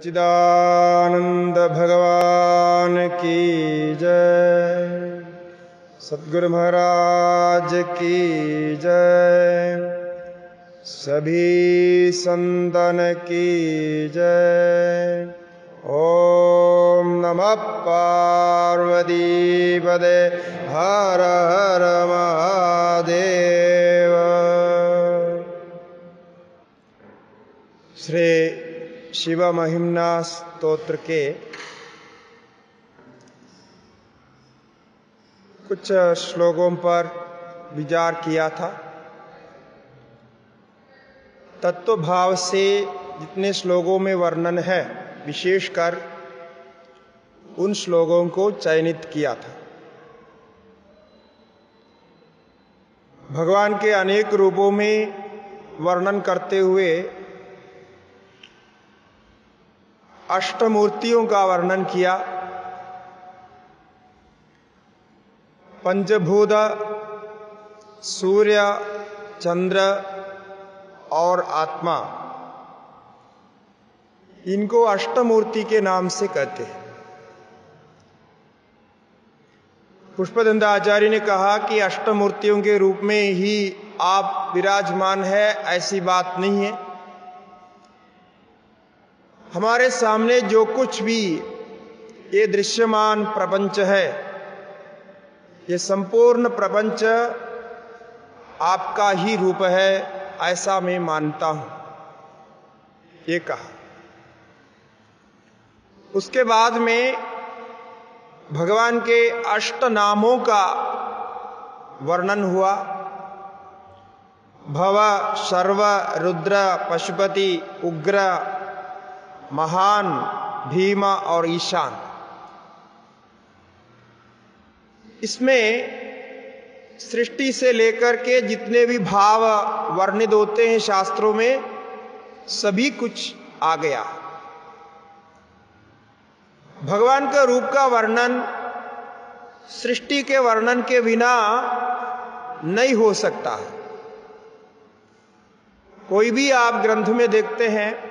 सच्चिदानंद भगवान की जय। सदगुरु महाराज की जय। सभी संतन की जय। ओम नमः पार्वती पदे। हर हर महादेव। श्री शिव महिमना स्तोत्र के कुछ श्लोकों पर विचार किया था। तत्व भाव से जितने श्लोकों में वर्णन है, विशेषकर उन श्लोकों को चयनित किया था। भगवान के अनेक रूपों में वर्णन करते हुए अष्टमूर्तियों का वर्णन किया। पंचभूत, सूर्य, चंद्र और आत्मा। इनको अष्टमूर्ति के नाम से कहते हैं। पुष्पदंत आचार्य ने कहा कि अष्टमूर्तियों के रूप में ही आप विराजमान है, ऐसी बात नहीं है। हमारे सामने जो कुछ भी ये दृश्यमान प्रपंच है, ये संपूर्ण प्रपंच आपका ही रूप है, ऐसा मैं मानता हूँ। ये कहा। उसके बाद में भगवान के अष्ट नामों का वर्णन हुआ। भव, सर्व, रुद्र, पशुपति, उग्र महान, भीमा और ईशान। इसमें सृष्टि से लेकर के जितने भी भाव वर्णित होते हैं शास्त्रों में, सभी कुछ आ गया। भगवान के रूप का वर्णन, सृष्टि के वर्णन के बिना नहीं हो सकता। है कोई भी आप ग्रंथ में देखते हैं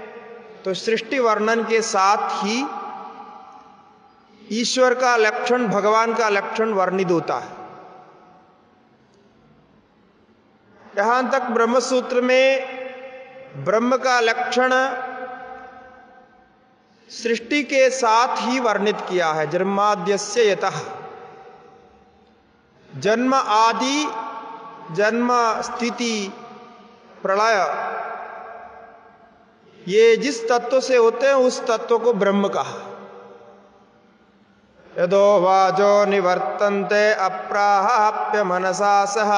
तो सृष्टि वर्णन के साथ ही ईश्वर का लक्षण, भगवान का लक्षण वर्णित होता है। यहाँ तक ब्रह्म सूत्र में ब्रह्म का लक्षण सृष्टि के साथ ही वर्णित किया है। जन्माद्यस्य यत। जन्म आदि, जन्म स्थिति, प्रलय ये जिस तत्व से होते हैं, उस तत्व को ब्रह्म कहा। यदो वाजो निवर्तन्ते अप्राप्य मनसा सह।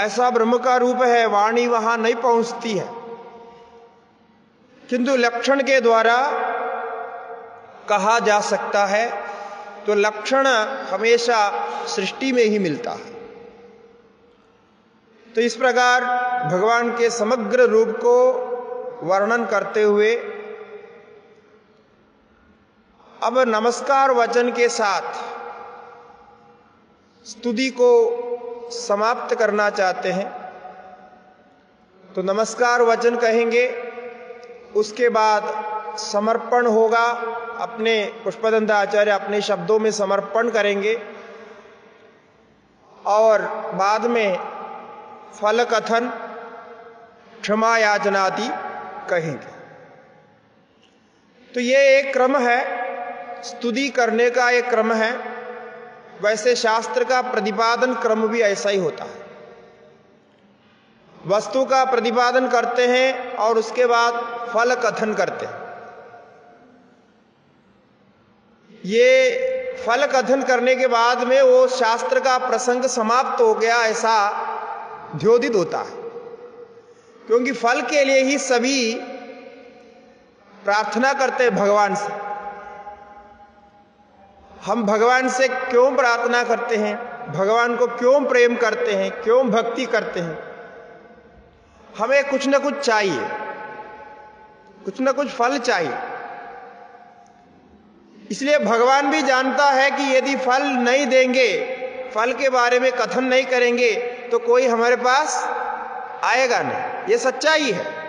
ऐसा ब्रह्म का रूप है, वाणी वहाँ नहीं पहुँचती है। किंतु लक्षण के द्वारा कहा जा सकता है तो लक्षण हमेशा सृष्टि में ही मिलता है। तो इस प्रकार भगवान के समग्र रूप को वर्णन करते हुए, अब नमस्कार वचन के साथ स्तुति को समाप्त करना चाहते हैं। तो नमस्कार वचन कहेंगे, उसके बाद समर्पण होगा, अपने पुष्पदंत आचार्य अपने शब्दों में समर्पण करेंगे और बाद में फल कथन क्षमा याचनादि कहेंगे। तो ये एक क्रम है, स्तुति करने का एक क्रम है। वैसे शास्त्र का प्रतिपादन क्रम भी ऐसा ही होता है। वस्तु का प्रतिपादन करते हैं और उसके बाद फल कथन करते हैं। ये फल कथन करने के बाद में वो शास्त्र का प्रसंग समाप्त हो गया ऐसा ध्योदित होता है। क्योंकि फल के लिए ही सभी प्रार्थना करते हैं भगवान से। हम भगवान से क्यों प्रार्थना करते हैं? भगवान को क्यों प्रेम करते हैं? क्यों भक्ति करते हैं? हमें कुछ ना कुछ चाहिए। कुछ ना कुछ फल चाहिए। इसलिए भगवान भी जानता है कि यदि फल नहीं देंगे, फल के बारे में कथन नहीं करेंगे तो कोई हमारे पास आएगा नहीं। ये सच्चाई है।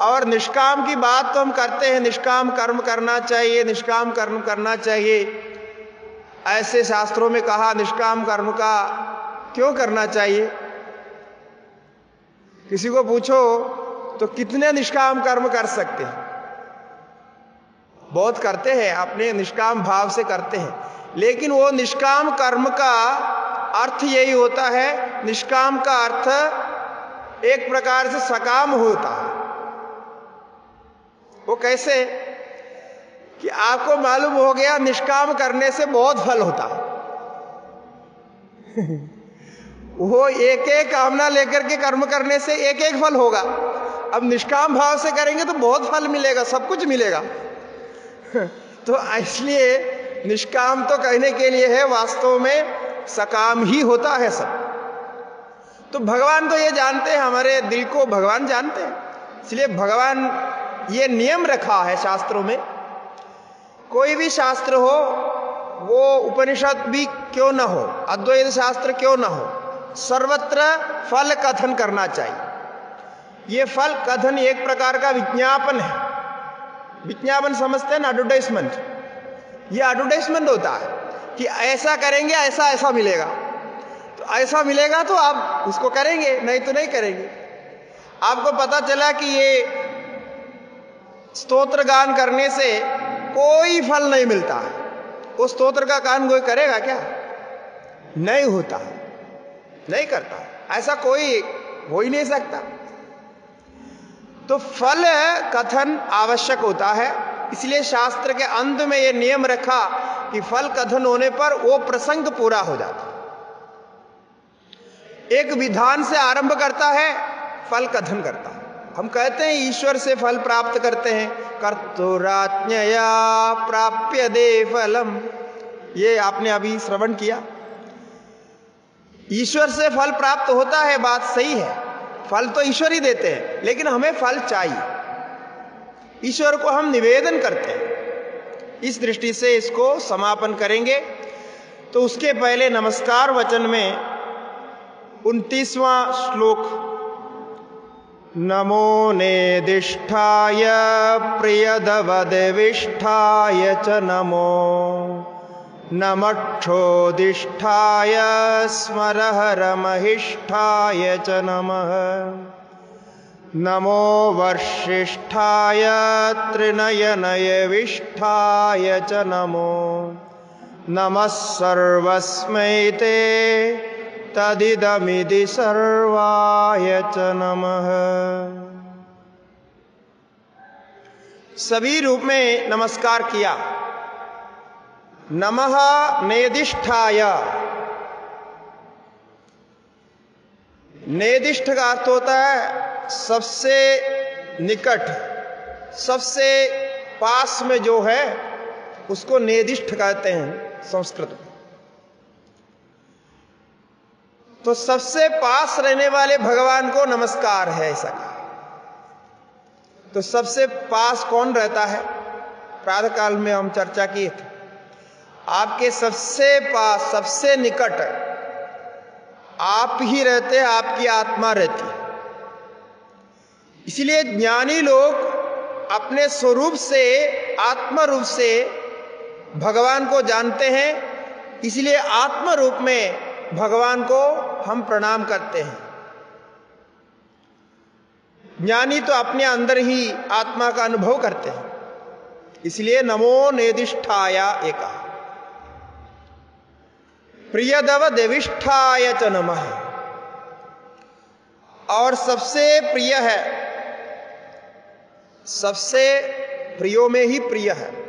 और निष्काम की बात तो हम करते हैं। निष्काम कर्म करना चाहिए, निष्काम कर्म करना चाहिए। ऐसे शास्त्रों में कहा, निष्काम कर्म का क्यों करना चाहिए? किसी को पूछो तो कितने निष्काम कर्म कर सकते हैं? बहुत करते हैं, अपने निष्काम भाव से करते हैं। लेकिन वो निष्काम कर्म का अर्थ यही होता है, निष्काम का अर्थ एक प्रकार से सकाम होता है। वो कैसे? कि आपको मालूम हो गया, निष्काम करने से बहुत फल होता है। वो एक एक कामना लेकर के कर्म करने से एक एक फल होगा। अब निष्काम भाव से करेंगे तो बहुत फल मिलेगा, सब कुछ मिलेगा। तो इसलिए निष्काम तो कहने के लिए है, वास्तव में सकाम ही होता है सब। तो भगवान तो ये जानते हैं, हमारे दिल को भगवान जानते हैं। इसलिए भगवान ये नियम रखा है शास्त्रों में, कोई भी शास्त्र हो, वो उपनिषद भी क्यों ना हो, अद्वैत शास्त्र क्यों ना हो, सर्वत्र फल कथन करना चाहिए। ये फल कथन एक प्रकार का विज्ञापन है। विज्ञापन समझते हैं ना एडवर्टाइजमेंट ये एडवर्टाइजमेंट होता है। कि ऐसा करेंगे, ऐसा ऐसा मिलेगा। तो ऐसा मिलेगा तो आप उसको करेंगे, नहीं तो नहीं करेंगे। आपको पता चला कि ये स्तोत्र गान करने से कोई फल नहीं मिलता वो स्तोत्र का गान कोई करेगा क्या? नहीं होता। नहीं करता। ऐसा कोई हो ही नहीं सकता। तो फल कथन आवश्यक होता है। इसलिए शास्त्र के अंत में यह नियम रखा कि फल कथन होने पर वो प्रसंग पूरा हो जाता एक विधान से आरंभ करता है, फल कथन करता है। हम कहते हैं ईश्वर से फल प्राप्त करते हैं। कर्तुराज्ञया प्राप्य दे फलम। ये आपने अभी श्रवण किया। ईश्वर से फल प्राप्त होता है, बात सही है। फल तो ईश्वर ही देते हैं, लेकिन हमें फल चाहिए। ईश्वर को हम निवेदन करते हैं। इस दृष्टि से इसको समापन करेंगे। तो उसके पहले नमस्कार वचन में उनतीसवां श्लोक। नमो नेदिष्ठाय प्रियदवदिष्ठाय च नमो। नमक्षोदिष्ठाय स्मरहरमहिष्ठाय च नमः। नमो वर्षिष्ठाय त्रिनयनयविष्ठाय च नमो। नमः सर्वस्मै ते तदिदमिति सर्वाय च नमः। सभी रूप में नमस्कार किया। नमः नेदिष्ठाय। नेदिष्ठ का अर्थ होता है सबसे निकट, सबसे पास में जो है, उसको नेदिष्ठ कहते हैं संस्कृत। में तो सबसे पास रहने वाले भगवान को नमस्कार है ऐसा कहा। तो सबसे पास कौन रहता है? प्रातः काल में हम चर्चा किए थे। आपके सबसे पास, सबसे निकट आप ही रहते हैं, आपकी आत्मा रहती है। इसलिए ज्ञानी लोग अपने स्वरूप से आत्म रूप से भगवान को जानते हैं। इसलिए आत्म रूप में भगवान को हम प्रणाम करते हैं। ज्ञानी तो अपने अंदर ही आत्मा का अनुभव करते हैं। इसलिए नमो नेदिष्ठाया एक। प्रियदव देविष्ठाय च नमः। और सबसे प्रिय है सबसे प्रियो में ही प्रिय है।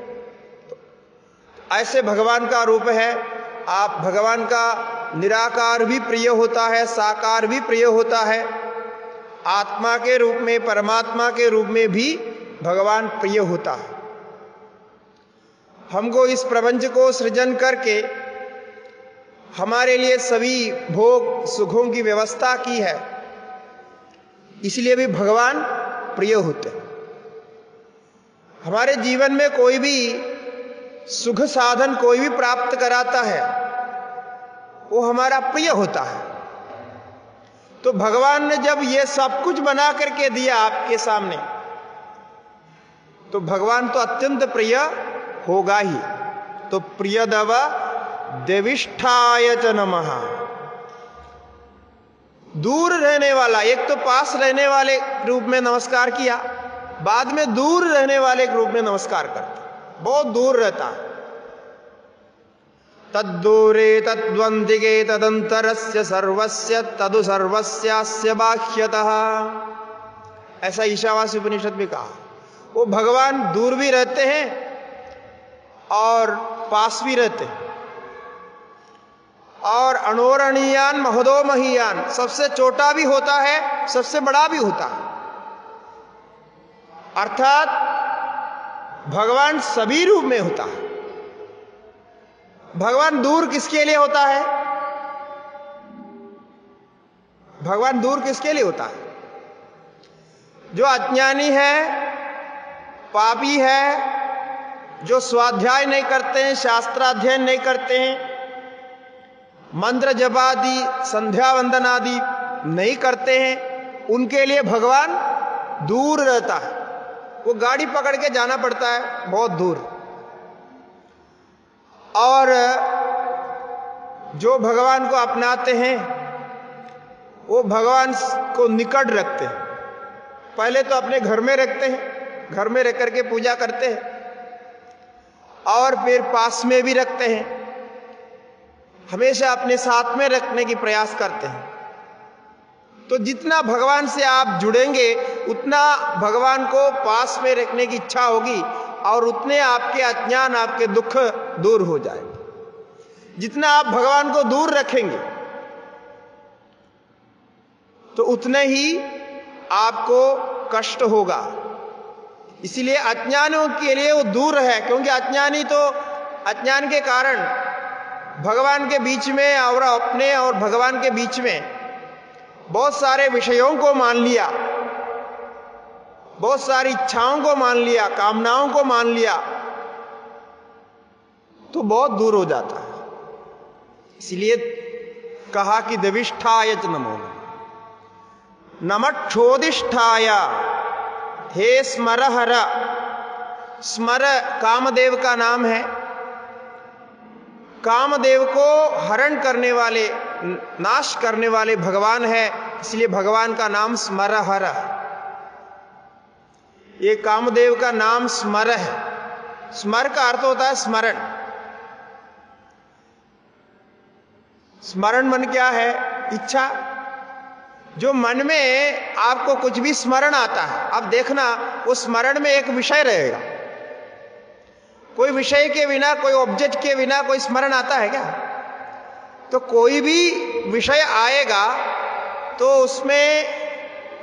ऐसे भगवान का रूप है। आप भगवान का निराकार भी प्रिय होता है, साकार भी प्रिय होता है। आत्मा के रूप में, परमात्मा के रूप में भी भगवान प्रिय होता है। हमको इस प्रपंच को सृजन करके हमारे लिए सभी भोग सुखों की व्यवस्था की है। इसलिए भी भगवान प्रिय होते हैं। हमारे जीवन में कोई भी सुख साधन कोई भी प्राप्त कराता है, वो हमारा प्रिय होता है। तो भगवान ने जब ये सब कुछ बना करके दिया आपके सामने तो भगवान तो अत्यंत प्रिय होगा ही। तो प्रिय दव देविष्ठाय च नमः। दूर रहने वाला, एक तो पास रहने वाले रूप में नमस्कार किया। बाद में दूर रहने वाले के रूप में नमस्कार करता बहुत दूर रहता है। तद्दूरे तद्वंदिगे तदंतरस्य सर्वस्य, तदु सर्वस्यास्य बाह्यतः। ऐसा ईशावासी उपनिषद में कहा। वो भगवान दूर भी रहते हैं और पास भी रहते हैं। और अनोरणीयान महोदो महीयान सबसे छोटा भी होता है, सबसे बड़ा भी होता है। अर्थात भगवान सभी रूप में होता है। भगवान दूर किसके लिए होता है? भगवान दूर किसके लिए होता है? जो अज्ञानी है, पापी है, जो स्वाध्याय नहीं करते हैं, शास्त्राध्ययन नहीं करते हैं, मंत्र जपादि संध्या वंदन आदि नहीं करते हैं, उनके लिए भगवान दूर रहता है। वो गाड़ी पकड़ के जाना पड़ता है बहुत दूर। और जो भगवान को अपनाते हैं, वो भगवान को निकट रखते हैं। पहले तो अपने घर में रखते हैं, घर में रख करके पूजा करते हैं। और फिर पास में भी रखते हैं। हमेशा अपने साथ में रखने की प्रयास करते हैं। तो जितना भगवान से आप जुड़ेंगे उतना भगवान को पास में रखने की इच्छा होगी और उतने आपके अज्ञान, आपके दुख दूर हो जाए जितना आप भगवान को दूर रखेंगे तो उतने ही आपको कष्ट होगा। इसीलिए अज्ञानों के लिए वो दूर है, क्योंकि अज्ञानी तो अज्ञान के कारण भगवान के बीच में और अपने और भगवान के बीच में बहुत सारे विषयों को मान लिया। बहुत सारी इच्छाओं को मान लिया, कामनाओं को मान लिया तो बहुत दूर हो जाता है। इसलिए कहा कि देविष्ठाय नमो नमक्षोदिष्ठाय हे स्मर हर स्मर कामदेव का नाम है। कामदेव को हरण करने वाले, नाश करने वाले भगवान है, इसलिए भगवान का नाम स्मर हर ये कामदेव का नाम स्मर है। स्मर का अर्थ होता है स्मरण। स्मरण मन क्या है? इच्छा। जो मन में आपको कुछ भी स्मरण आता है, आप देखना उस स्मरण में एक विषय रहेगा। कोई विषय के बिना, कोई ऑब्जेक्ट के बिना कोई स्मरण आता है क्या? तो कोई भी विषय आएगा तो उसमें,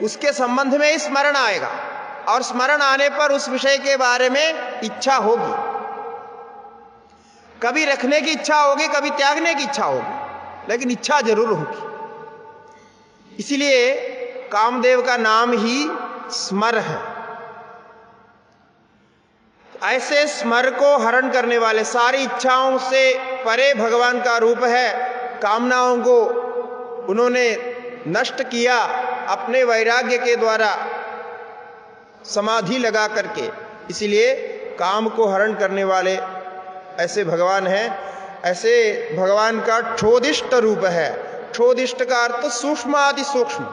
उसके संबंध में ही स्मरण आएगा। और स्मरण आने पर उस विषय के बारे में इच्छा होगी। कभी रखने की इच्छा होगी, कभी त्यागने की इच्छा होगी, लेकिन इच्छा ज़रूर होगी। इसलिए कामदेव का नाम ही स्मर है। ऐसे स्मर को हरण करने वाले सारी इच्छाओं से परे भगवान का रूप है। कामनाओं को उन्होंने नष्ट किया अपने वैराग्य के द्वारा। समाधि लगा करके, इसीलिए काम को हरण करने वाले ऐसे भगवान हैं, ऐसे भगवान का क्षोदिष्ट रूप है। क्षोदिष्ट का अर्थ सूक्ष्म आदि सूक्ष्म।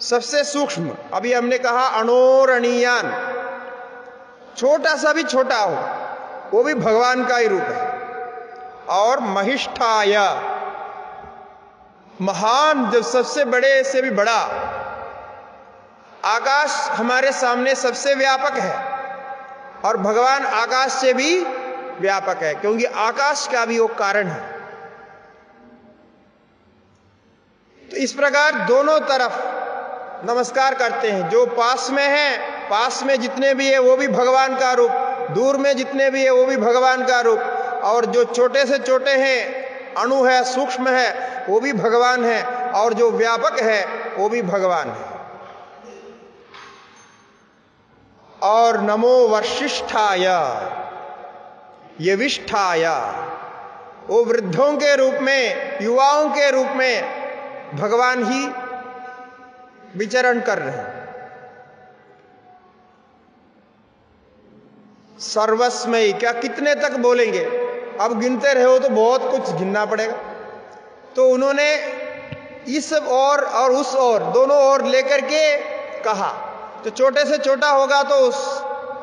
सबसे सूक्ष्म। अभी हमने कहा अणोरणीयान। छोटा सा भी छोटा हो, वो भी भगवान का ही रूप है। और महिष्ठाया। महान, जो सबसे बड़े से भी बड़ा आकाश हमारे सामने सबसे व्यापक है और भगवान आकाश से भी व्यापक है, क्योंकि आकाश का भी वो कारण है। तो इस प्रकार दोनों तरफ़ नमस्कार करते हैं। जो पास में है, पास में जितने भी है, वो भी भगवान का रूप। दूर में जितने भी है, वो भी भगवान का रूप। और जो छोटे से छोटे हैं, अणु है, सूक्ष्म है, वो भी भगवान है। और जो व्यापक है, वो भी भगवान है। और नमो वर्षिष्ठाय ये वो वृद्धों के रूप में, युवाओं के रूप में भगवान ही विचरण कर रहे हैं। सर्वस्मय, क्या कितने तक बोलेंगे? अब गिनते रहे हो तो बहुत कुछ गिनना पड़ेगा। तो उन्होंने इस और और उस और, दोनों और लेकर के कहा तो छोटे से छोटा होगा तो उस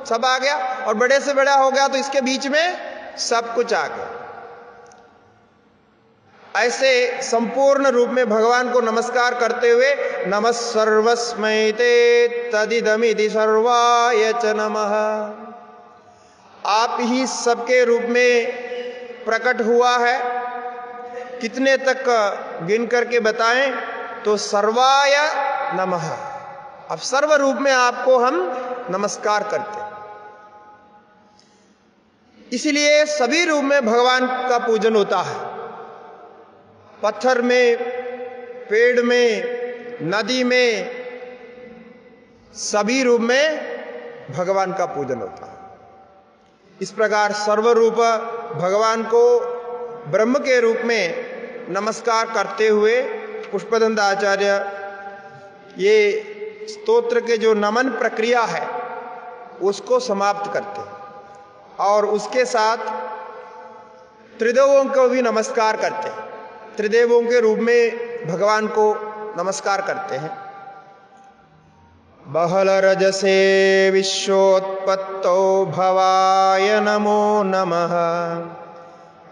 सब आ गया, और बड़े से बड़ा हो गया तो इसके बीच में सब कुछ आ गया। ऐसे संपूर्ण रूप में भगवान को नमस्कार करते हुए नम सर्वस्मयते तदिदमिति सर्वाय च नम। आप ही सबके रूप में प्रकट हुआ है। कितने तक गिन करके बताएँ तो सर्वाय नमः। अब सर्व रूप में आपको हम नमस्कार करते इसलिए सभी रूप में भगवान का पूजन होता है। पत्थर में, पेड़ में, नदी में, सभी रूप में भगवान का पूजन होता है। इस प्रकार सर्वरूप भगवान को ब्रह्म के रूप में नमस्कार करते हुए पुष्पदंत आचार्य ये स्तोत्र के जो नमन प्रक्रिया है, उसको समाप्त करते हैं। और उसके साथ त्रिदेवों को भी नमस्कार करते हैं। त्रिदेवों के रूप में भगवान को नमस्कार करते हैं। बहल रजसे विश्वोत्पत्तो भवाय नमो नमः।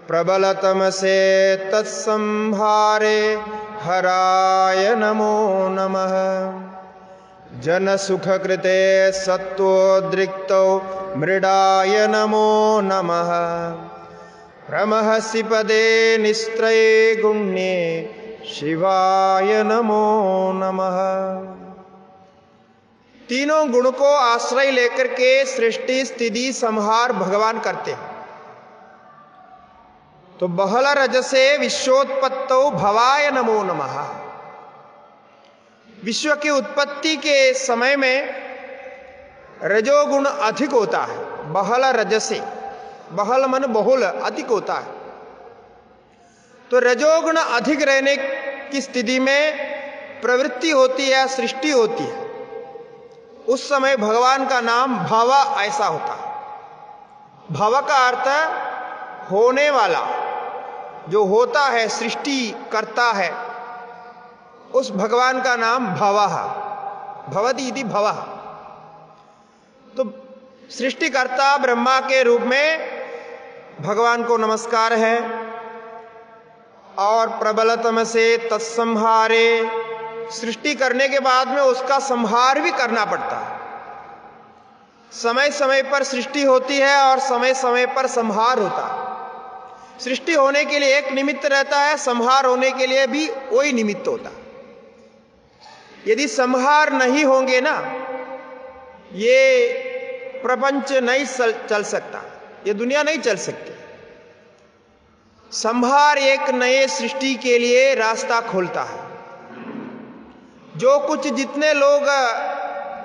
प्रबलतम से तत्संहारे हराय नमो नमः। जन सुख कृते सत्वोद्रिक्तौ मृडाय नमो नमः। प्रमहसि पदे निस्त्रये गुण्ये शिवाय नमो नमः। तीनों गुण को आश्रय लेकर के सृष्टि, स्थिति, संहार भगवान करते हैं। तो बहल रजसे विश्वोत्पत्तो भवाय नमो नमः। विश्व की उत्पत्ति के समय में रजोगुण अधिक होता है, बहल रजसे, बहल मन बहुल अधिक होता है। तो रजोगुण अधिक रहने की स्थिति में प्रवृत्ति होती है सृष्टि होती है, उस समय भगवान का नाम भव ऐसा होता है। भव का अर्थ होने वाला, जो होता है, सृष्टि करता है उस भगवान का नाम भव, भवती इति भव। तो सृष्टिकर्ता ब्रह्मा के रूप में भगवान को नमस्कार है और प्रबलतम से तत्संहारे, सृष्टि करने के बाद में उसका संहार भी करना पड़ता है। समय समय पर सृष्टि होती है और समय समय पर संहार होता है। सृष्टि होने के लिए एक निमित्त रहता है, संहार होने के लिए भी वही निमित्त होता है। यदि संहार नहीं होंगे ना, ये प्रपंच नहीं चल सकता। ये दुनिया नहीं चल सकती। संभार एक नए सृष्टि के लिए रास्ता खोलता है। जो कुछ जितने लोग,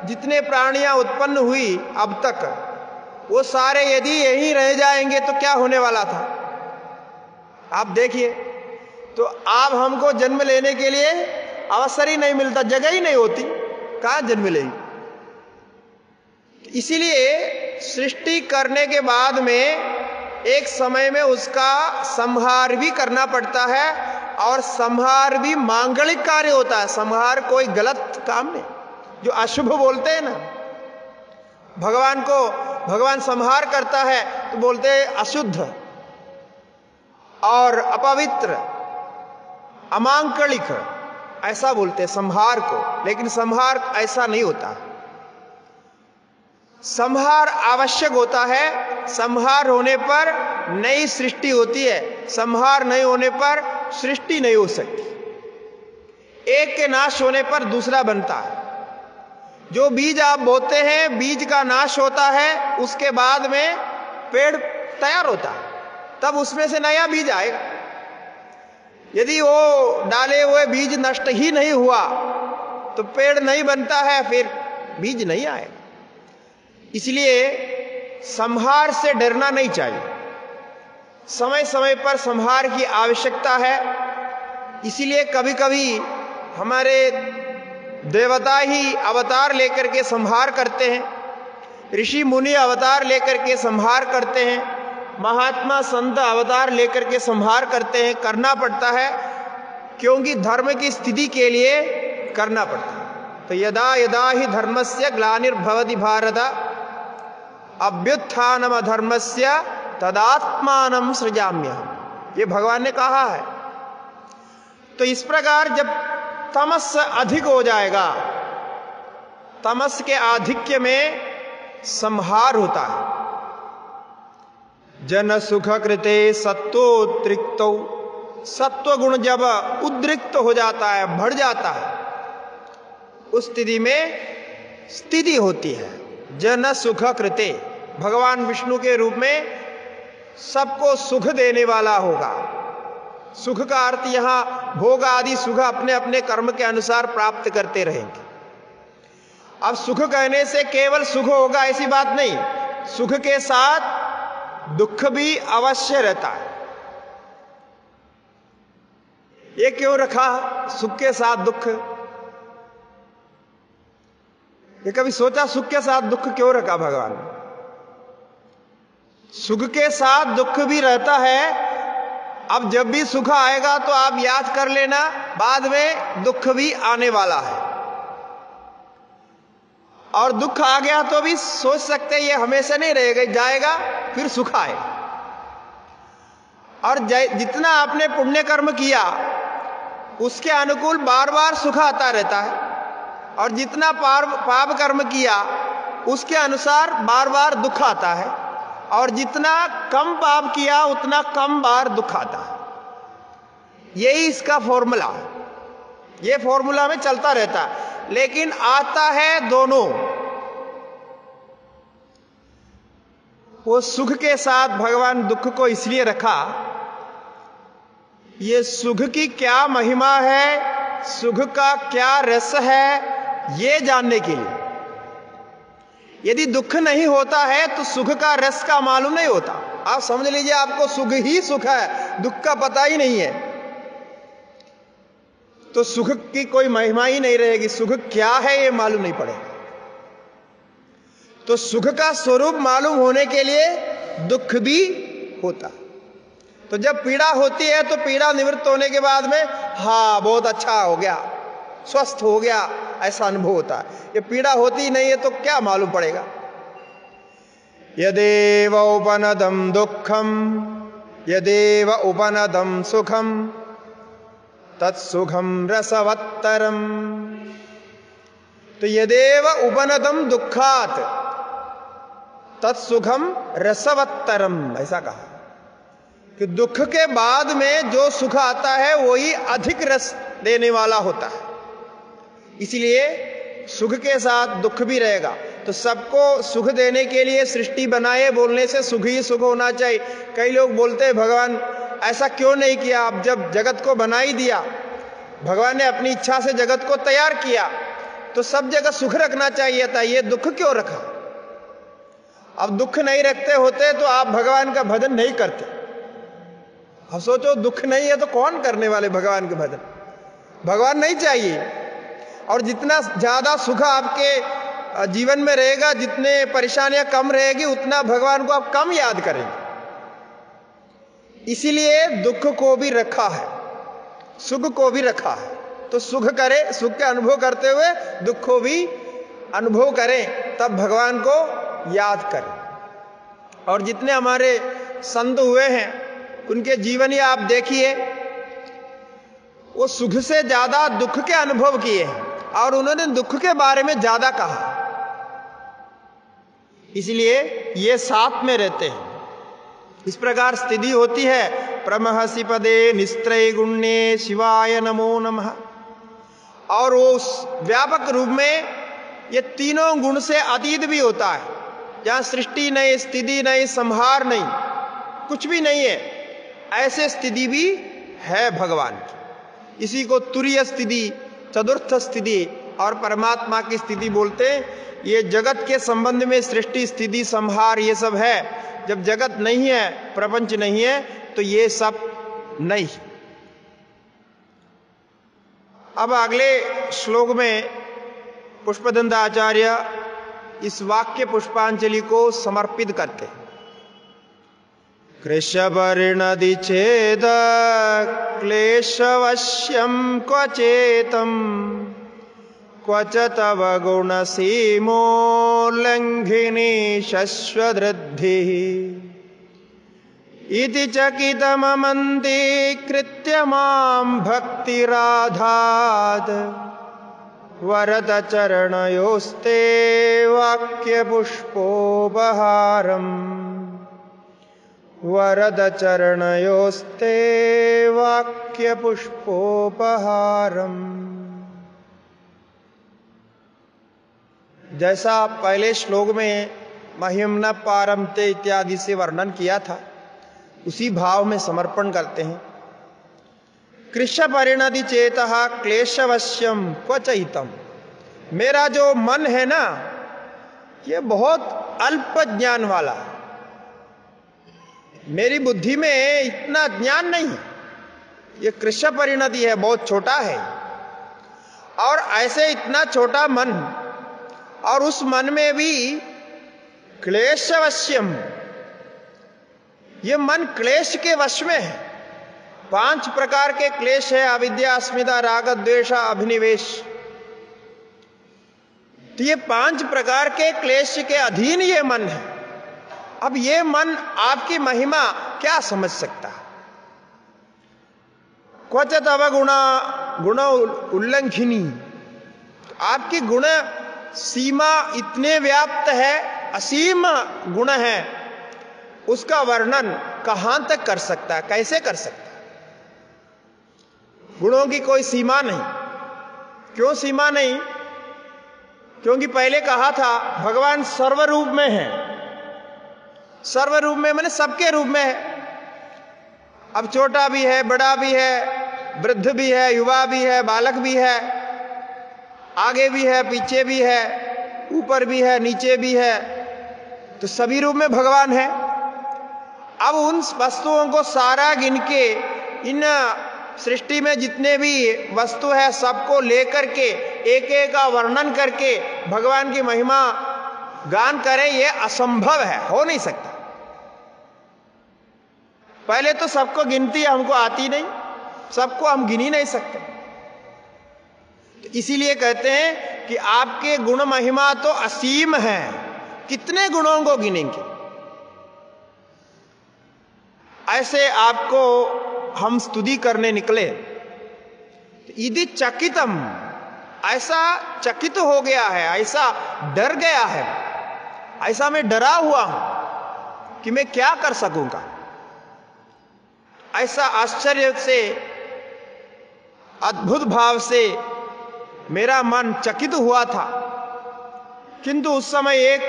जितने प्राणियाँ उत्पन्न हुई अब तक, वो सारे यदि यहीं रह जाएँगे तो क्या होने वाला था? आप देखिए तो आप हमको जन्म लेने के लिए अवसर ही नहीं मिलता, जगह ही नहीं होती। कहा जन्म लेंगे? इसीलिए सृष्टि करने के बाद में एक समय में उसका संहार भी करना पड़ता है और संहार भी मांगलिक कार्य होता है। संहार कोई गलत काम नहीं। जो अशुभ बोलते हैं ना, भगवान को, भगवान संहार करता है तो बोलते हैं अशुद्ध और अपवित्र, अमांकलिक। ऐसा बोलते हैं, संहार को। लेकिन संहार ऐसा नहीं होता। संहार आवश्यक होता है। संहार होने पर नई सृष्टि होती है। संहार नहीं होने पर सृष्टि नहीं हो सकती। एक के नाश होने पर दूसरा बनता है। जो बीज आप बोते हैं, बीज का नाश होता है, उसके बाद में पेड़ तैयार होता है। तब उसमें से नया बीज आएगा। यदि वो डाले हुए बीज नष्ट ही नहीं हुआ तो पेड़ नहीं बनता है, फिर बीज नहीं आएगा। इसलिए संहार से डरना नहीं चाहिए। समय समय पर संहार की आवश्यकता है। इसीलिए कभी कभी हमारे देवता ही अवतार लेकर के संहार करते हैं, ऋषि मुनि अवतार लेकर के संहार करते हैं। महात्मा संत अवतार लेकर के संहार करते हैं, करना पड़ता है, क्योंकि धर्म की स्थिति के लिए करना पड़ता है। तो यदा यदा ही धर्म से ग्लानिर्भवती भारत, अभ्युत्थानम धर्म से तदात्मान सृजाम्य ये भगवान ने कहा है। तो इस प्रकार जब तमस अधिक हो जाएगा, तमस के आधिक्य में संहार होता है। जन सुख कृते सत्वोत्रिक्त सत्व गुण जब उद्रिक्त हो जाता है, बढ़ जाता है, उस स्थिति में स्थिति होती है। जन सुख कृते भगवान विष्णु के रूप में सबको सुख देने वाला होगा। सुख का अर्थ यहाँ भोग आदि सुख अपने अपने कर्म के अनुसार प्राप्त करते रहेंगे। अब सुख कहने से केवल सुख होगा ऐसी बात नहीं। सुख के साथ दुख भी अवश्य रहता है। ये क्यों रखा? सुख के साथ दुख। ये कभी सोचा सुख के साथ दुख क्यों रखा भगवान? सुख के साथ दुख भी रहता है। अब जब भी सुख आएगा तो आप याद कर लेना, बाद में दुख भी आने वाला है। और दुख आ गया तो भी सोच सकते ये हमेशा नहीं रहेगा, जाएगा, फिर सुख आए। और जितना आपने पुण्य कर्म किया, उसके अनुकूल बार बार सुख आता रहता है। और जितना पाप कर्म किया, उसके अनुसार बार बार दुख आता है। और जितना कम पाप किया, उतना कम बार दुख आता है। यही इसका फॉर्मूला है। ये फॉर्मूला में चलता रहता है। लेकिन आता है दोनों। वो सुख के साथ भगवान दुख को इसलिए रखा, ये सुख की क्या महिमा है, सुख का क्या रस है, ये जानने के लिए। यदि दुख नहीं होता है तो सुख का रस का मालूम नहीं होता। आप समझ लीजिए, आपको सुख ही सुख है, दुख का पता ही नहीं है। तो सुख की कोई महिमा ही नहीं रहेगी। सुख क्या है ये मालूम नहीं पड़ेगा। तो सुख का स्वरूप मालूम होने के लिए दुख भी होता। तो जब पीड़ा होती है तो पीड़ा निवृत्त होने के बाद में, हा, बहुत अच्छा हो गया, स्वस्थ हो गया, ऐसा अनुभव होता है। ये पीड़ा होती नहीं है तो क्या मालूम पड़ेगा। यदेव उपनदम दुखम यदेव उपनदम सुखम तत्सुखम रसवत्तरम। तो यदेव उपनदम दुखात तत्सुखम रसवत्तरम, ऐसा कहा। कि दुख के बाद में जो सुख आता है, वही अधिक रस देने वाला होता है। इसलिए सुख के साथ दुख भी रहेगा। तो सबको सुख देने के लिए सृष्टि बनाए, बोलने से सुख ही सुख होना चाहिए। कई लोग बोलते हैं, भगवान ऐसा क्यों नहीं किया? अब जब जगत को बना ही दिया, भगवान ने अपनी इच्छा से जगत को तैयार किया तो सब जगह सुख रखना चाहिए था, ये दुख क्यों रखा? अब दुख नहीं रखते होते तो आप भगवान का भजन नहीं करते। अब सोचो, दुख नहीं है तो कौन करने वाले भगवान के भजन? भगवान नहीं चाहिए। और जितना ज़्यादा सुख आपके जीवन में रहेगा, जितने परेशानियाँ कम रहेगी, उतना भगवान को आप कम याद करेंगे। इसीलिए दुख को भी रखा है, सुख को भी रखा है। तो सुख करे, सुख के अनुभव करते हुए दुख को भी अनुभव करें, तब भगवान को याद करें। और जितने हमारे संत हुए हैं, उनके जीवन आप देखिए, वो सुख से ज़्यादा दुख के अनुभव किए हैं, और उन्होंने दुख के बारे में ज़्यादा कहा। इसलिए ये साथ में रहते हैं। इस प्रकार स्थिति होती है। प्रमहसी पदे निस्त्रय गुण्य शिवाय नमो नमः। और वो उस व्यापक रूप में ये तीनों गुण से अतीत भी होता है। जहाँ सृष्टि नहीं, स्थिति नहीं, संहार नहीं, कुछ भी नहीं है, ऐसे स्थिति भी है भगवान की। इसी को तुरीय स्थिति, चतुर्थ स्थिति और परमात्मा की स्थिति बोलते ये जगत के संबंध में सृष्टि, स्थिति, संहार, ये सब है। जब जगत नहीं है, प्रपंच नहीं है तो ये सब नहीं। अब अगले श्लोक में पुष्पदंत आचार्य इस वाक्य पुष्पांजलि को समर्पित करते कृष्णवर्णदि चेद क्लेशवश्यम क्वचेतम। क्वच तव गुणसीमोल्लङ्घिनी शश्वदृद्धिः। इति चकितममन्दीकृत्य माँ भक्तिराधात्। वरदचरणयोस्ते वाक्यपुष्पोपहारम्। वरदचरणयोस्ते वाक्यपुष्पोपहारम्। जैसा पहले श्लोक में महिमन पारमते इत्यादि से वर्णन किया था, उसी भाव में समर्पण करते हैं। कृष्ण परिणति चेत क्लेशवश्यम क्वचितम। मेरा जो मन है ना, ये बहुत अल्प ज्ञान वाला है। मेरी बुद्धि में इतना ज्ञान नहीं। ये कृष्ण परिणति है, बहुत छोटा है। और ऐसे इतना छोटा मन और उस मन में भी क्लेशवश्यम। ये मन क्लेश के वश में है। पाँच प्रकार के क्लेश है, अविद्या, अस्मिता, राग, द्वेष, अभिनिवेश। तो ये पाँच प्रकार के क्लेश के अधीन ये मन है। अब ये मन आपकी महिमा क्या समझ सकता? है क्वचित अवगुणा, गुण उल्लंघिनी। आपकी गुण सीमा इतने व्याप्त है, असीम गुण है, उसका वर्णन कहाँ तक कर सकता है, कैसे कर सकता है? गुणों की कोई सीमा नहीं। क्यों सीमा नहीं? क्योंकि पहले कहा था, भगवान सर्वरूप में है। सर्वरूप में मैंने सबके रूप में है। अब छोटा भी है, बड़ा भी है, वृद्ध भी है, युवा भी है, बालक भी है आगे भी है, पीछे भी है, ऊपर भी है, नीचे भी है तो सभी रूप में भगवान है। अब उन वस्तुओं को सारा गिन के, इन सृष्टि में जितने भी वस्तु है, सबको लेकर के एक एक का वर्णन करके भगवान की महिमा गान करें यह असंभव है, हो नहीं सकता। पहले तो सबको गिनती हमको आती नहीं, सबको हम गिन ही नहीं सकते। तो इसीलिए कहते हैं कि आपके गुण महिमा तो असीम है। कितने गुणों को गिनेंगे? ऐसे आपको हम स्तुति करने निकले। यदि चकितम, ऐसा चकित हो गया है, ऐसा डर गया है, ऐसा मैं डरा हुआ हूँ कि मैं क्या कर सकूँगा। ऐसा आश्चर्य से, अद्भुत भाव से मेरा मन चकित हुआ था। किंतु उस समय एक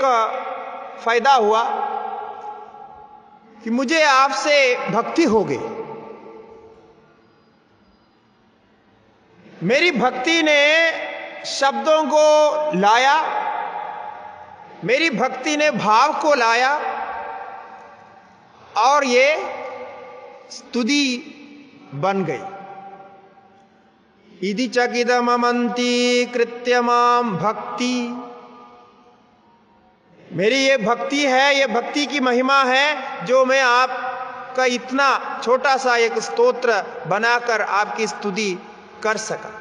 फ़ायदा हुआ कि मुझे आपसे भक्ति हो गई। मेरी भक्ति ने शब्दों को लाया, मेरी भक्ति ने भाव को लाया, और ये स्तुति बन गई। इति चकिदमंती कृत्यमाम भक्ति। मेरी ये भक्ति है, ये भक्ति की महिमा है, जो मैं आपका इतना छोटा सा एक स्तोत्र बनाकर आपकी स्तुति कर सका।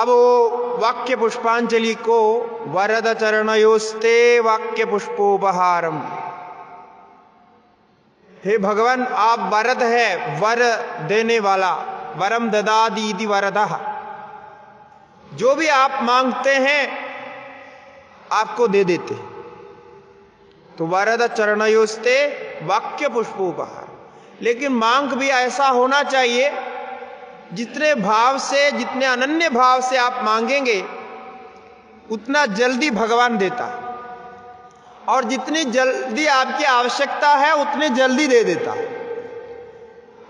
अब वो वाक्य पुष्पांजलि को वरद चरणयोस्ते वाक्य पुष्पोपहारम। हे भगवान, आप वरद है, वर देने वाला, वरम ददा दीदी वरदा। जो भी आप मांगते हैं, आपको दे देते तो वरद चरणयोस्ते वाक्य पुष्पोपहार। लेकिन मांग भी ऐसा होना चाहिए, जितने भाव से, जितने अनन्य भाव से आप मांगेंगे, उतना जल्दी भगवान देता है। और जितनी जल्दी आपकी आवश्यकता है उतनी जल्दी दे देता।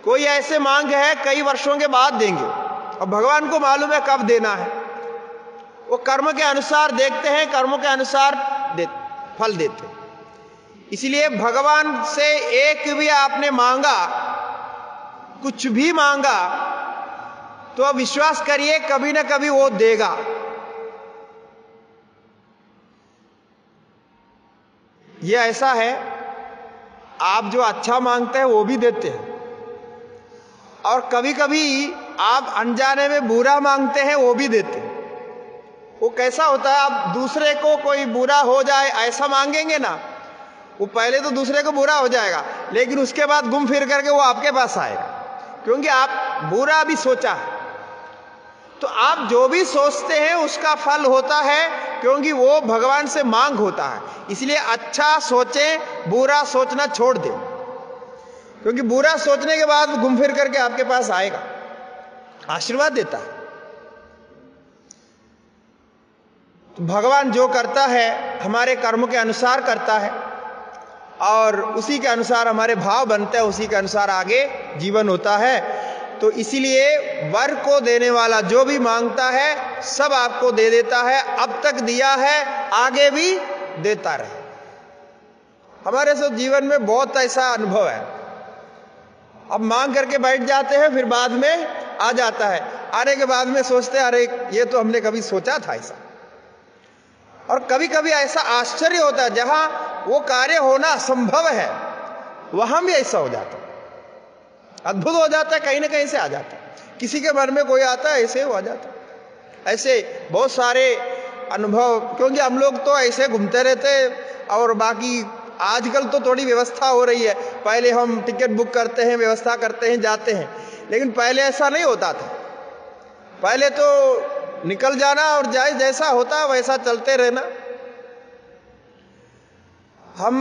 कोई ऐसे मांग है कई वर्षों के बाद देंगे। और भगवान को मालूम है कब देना है। वो कर्म के अनुसार देखते हैं कर्मों के अनुसार दे, फल देते। इसलिए भगवान से एक भी आपने मांगा कुछ भी मांगा तो विश्वास करिए कभी ना कभी वो देगा। ये ऐसा है, आप जो अच्छा मांगते हैं वो भी देते हैं। और कभी कभी आप अनजाने में बुरा मांगते हैं, वो भी देते हैं। वो कैसा होता है, आप दूसरे को कोई बुरा हो जाए, ऐसा मांगेंगे ना, वो पहले तो दूसरे को बुरा हो जाएगा, लेकिन उसके बाद घूम फिर करके वो आपके पास आएगा। क्योंकि आप बुरा भी सोचा है। तो आप जो भी सोचते हैं, उसका फल होता है, क्योंकि वो भगवान से मांग होता है। इसलिए अच्छा सोचें, बुरा सोचना छोड़ दें। क्योंकि बुरा सोचने के बाद घूम फिर करके आपके पास आएगा। आशीर्वाद देता है। तो भगवान जो करता है, हमारे कर्म के अनुसार करता है, और उसी के अनुसार हमारे भाव बनते हैं, उसी के अनुसार आगे जीवन होता है। तो इसीलिए वर को देने वाला जो भी माँगता है, सब आपको दे देता है। अब तक दिया है, आगे भी देता रहे। हमारे सब जीवन में बहुत ऐसा अनुभव है। अब मांग करके बैठ जाते हैं, फिर बाद में आ जाता है। आने के बाद में सोचते हैं, अरे, ये तो हमने कभी सोचा था ऐसा। और कभी कभी ऐसा आश्चर्य होता है, जहाँ वो कार्य होना संभव है, वहाँ भी ऐसा हो जाता है। अद्भुत हो जाता है, कहीं ना कहीं से आ जाता है। किसी के मन में कोई आता है, ऐसे हो जाता ऐसे बहुत सारे अनुभव, क्योंकि हम लोग तो ऐसे घूमते रहते और बाकी आजकल तो थोड़ी व्यवस्था हो रही है। पहले हम टिकट बुक करते हैं, व्यवस्था करते हैं, जाते हैं। लेकिन पहले ऐसा नहीं होता था। पहले तो निकल जाना और जाए, जैसा होता वैसा चलते रहना। हम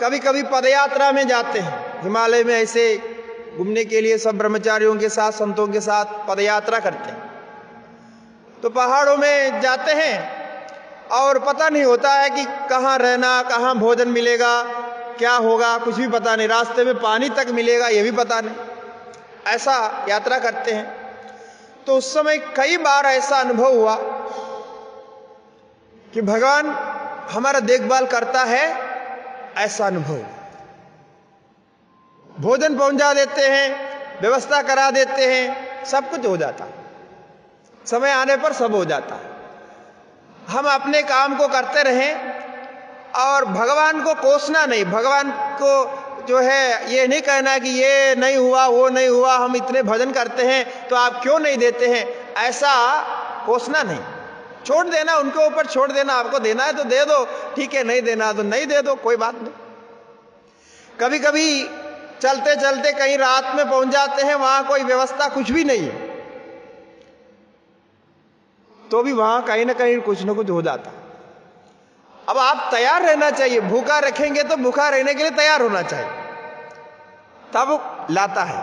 कभी कभी पदयात्रा में जाते हैं। हिमालय में ऐसे घूमने के लिए सब ब्रह्मचारियों के साथ, संतों के साथ पदयात्रा करते हैं। तो पहाड़ों में जाते हैं और पता नहीं होता है कि कहाँ रहना, कहाँ भोजन मिलेगा, क्या होगा, कुछ भी पता नहीं। रास्ते में पानी तक मिलेगा, ये भी पता नहीं। ऐसा यात्रा करते हैं। तो उस समय कई बार ऐसा अनुभव हुआ कि भगवान हमारा देखभाल करता है, ऐसा अनुभव। भोजन पहुँचा देते हैं, व्यवस्था करा देते हैं, सब कुछ हो जाता समय आने पर सब हो जाता हम अपने काम को करते रहें और भगवान को कोसना नहीं। भगवान को जो है, ये नहीं कहना कि ये नहीं हुआ, वो नहीं हुआ, हम इतने भजन करते हैं तो आप क्यों नहीं देते हैं? ऐसा कोसना नहीं। छोड़ देना, उनके ऊपर छोड़ देना, आपको देना है तो दे दो। ठीक है, नहीं देना तो नहीं दे दो, कोई बात नहीं। कभी कभी चलते चलते कहीं रात में पहुँच जाते हैं, वहाँ कोई व्यवस्था कुछ भी नहीं है। तो भी वहाँ कहीं ना कहीं कुछ ना कुछ हो जाता। अब आप तैयार रहना चाहिए। भूखा रखेंगे तो भूखा रहने के लिए तैयार होना चाहिए। तब लाता है।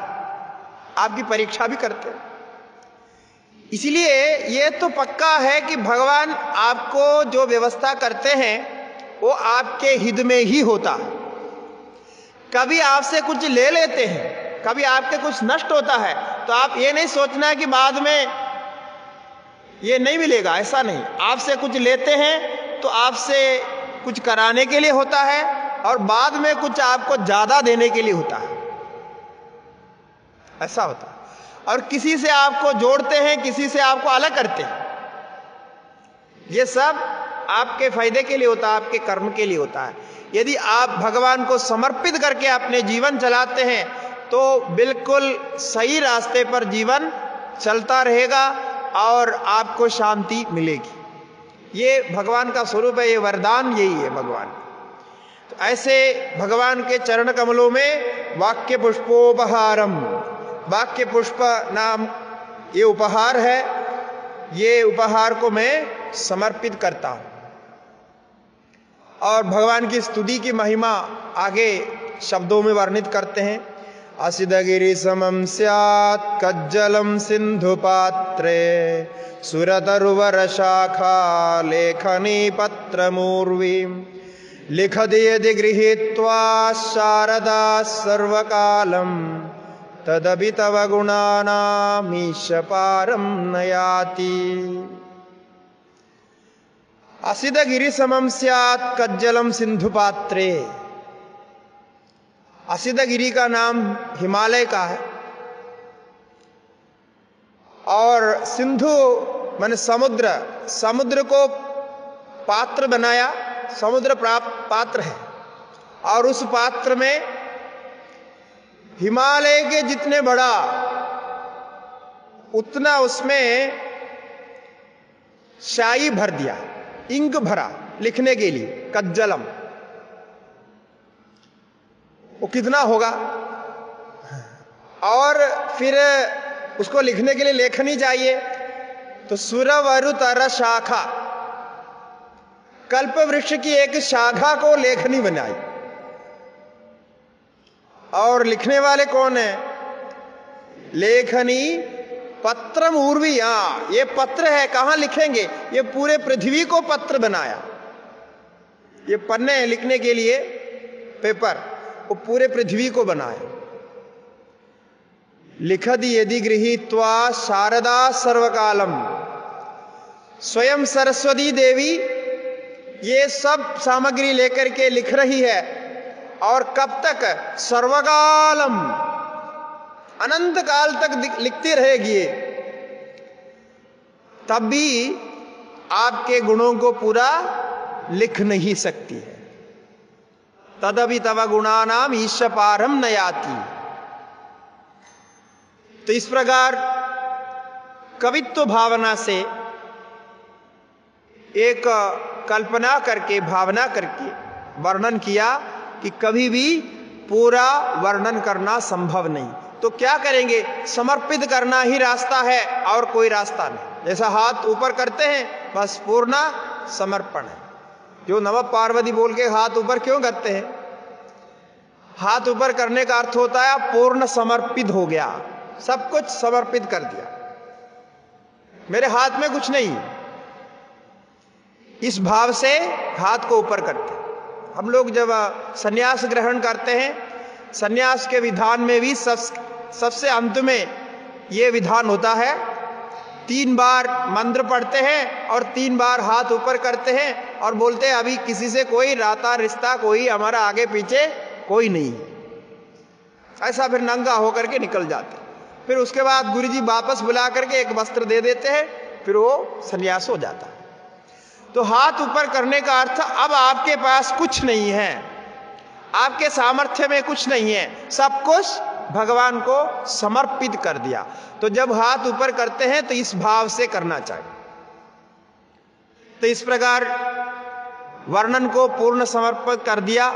आपकी परीक्षा भी करते हैं। इसलिए यह तो पक्का है कि भगवान आपको जो व्यवस्था करते हैं, वो आपके हित में ही होता है। कभी आपसे कुछ ले लेते हैं, कभी आपके कुछ नष्ट होता है तो आप ये नहीं सोचना है कि बाद में ये नहीं मिलेगा, ऐसा नहीं। आपसे कुछ लेते हैं तो आपसे कुछ कराने के लिए होता है, और बाद में कुछ आपको ज़्यादा देने के लिए होता है। ऐसा होता है। और किसी से आपको जोड़ते हैं, किसी से आपको अलग करते हैं। ये सब आपके फ़ायदे के लिए होता है, आपके कर्म के लिए होता है। यदि आप भगवान को समर्पित करके अपने जीवन चलाते हैं तो बिल्कुल सही रास्ते पर जीवन चलता रहेगा और आपको शांति मिलेगी। ये भगवान का स्वरूप है, ये वरदान यही है भगवान। तो ऐसे भगवान के चरण कमलों में वाक्य पुष्पोपहारम। वाक्य पुष्प नाम ये उपहार है। ये उपहार को मैं समर्पित करता हूँ। और भगवान की स्तुति की महिमा आगे शब्दों में वर्णित करते हैं। असिदगिरी समम स्यात्, कज्जलम सिंधु पात्रे सुरतरुवर शाखा लेखनी पत्र मूर्वी लिखति यदि गृहीत्वा शारदा सर्वकालम, तदपि तव गुणानामीश पारम नयाति। असिद गिरी समम सियात कज्जलम सिंधु पात्रे असिद गिरी का नाम हिमालय का है। और सिंधु मैंने समुद्र समुद्र को पात्र बनाया, समुद्र प्राप्त पात्र है। और उस पात्र में हिमालय के जितने बड़ा, उतना उसमें शाही भर दिया। इंक भरा लिखने के लिए, कज्जलम। वो कितना होगा? और फिर उसको लिखने के लिए लेखनी चाहिए। तो सुरवरु तर शाखा। कल्प वृक्ष की एक शाखा को लेखनी बनाई। और लिखने वाले कौन है? लेखनी पत्र उर्वी यहाँ ये पत्र है, कहाँ लिखेंगे? ये पूरे पृथ्वी को पत्र बनाया। ये पन्ने लिखने के लिए पेपर, वो पूरे पृथ्वी को बनाया। लिखद यदि गृहीत्वा शारदा सर्वकालम। स्वयं सरस्वती देवी, ये सब सामग्री लेकर के लिख रही है, और कब तक? सर्वकालम। अनंत काल तक लिखते रहेगी तब भी आपके गुणों को पूरा लिख नहीं सकती है। तदभी तव गुणा नाम ईश्वपारम नयाती तो इस प्रकार कवित्व भावना से एक कल्पना करके, भावना करके वर्णन किया कि कभी भी पूरा वर्णन करना संभव नहीं। तो क्या करेंगे? समर्पित करना ही रास्ता है और कोई रास्ता नहीं। जैसा हाथ ऊपर करते हैं, बस पूर्ण समर्पण है। जो नव पार्वती बोल के हाथ ऊपर क्यों करते हैं? हाथ ऊपर करने का अर्थ होता है, पूर्ण समर्पित हो गया। सब कुछ समर्पित कर दिया। मेरे हाथ में कुछ नहीं इस भाव से हाथ को ऊपर करते हम लोग जब सन्यास ग्रहण करते हैं, सन्यास के विधान में भी सबसे अंत में यह विधान होता है, तीन बार मंत्र पढ़ते हैं और तीन बार हाथ ऊपर करते हैं और बोलते हैं, अभी किसी से कोई राता रिश्ता, कोई हमारा आगे पीछे कोई नहीं। ऐसा फिर नंगा होकर के निकल जाते फिर उसके बाद गुरु जी वापस बुला करके एक वस्त्र दे देते हैं, फिर वो संन्यास हो जाता तो हाथ ऊपर करने का अर्थ, अब आपके पास कुछ नहीं है, आपके सामर्थ्य में कुछ नहीं है, सब कुछ भगवान को समर्पित कर दिया। तो जब हाथ ऊपर करते हैं तो इस भाव से करना चाहिए। तो इस प्रकार वर्णन को पूर्ण समर्पित कर दिया।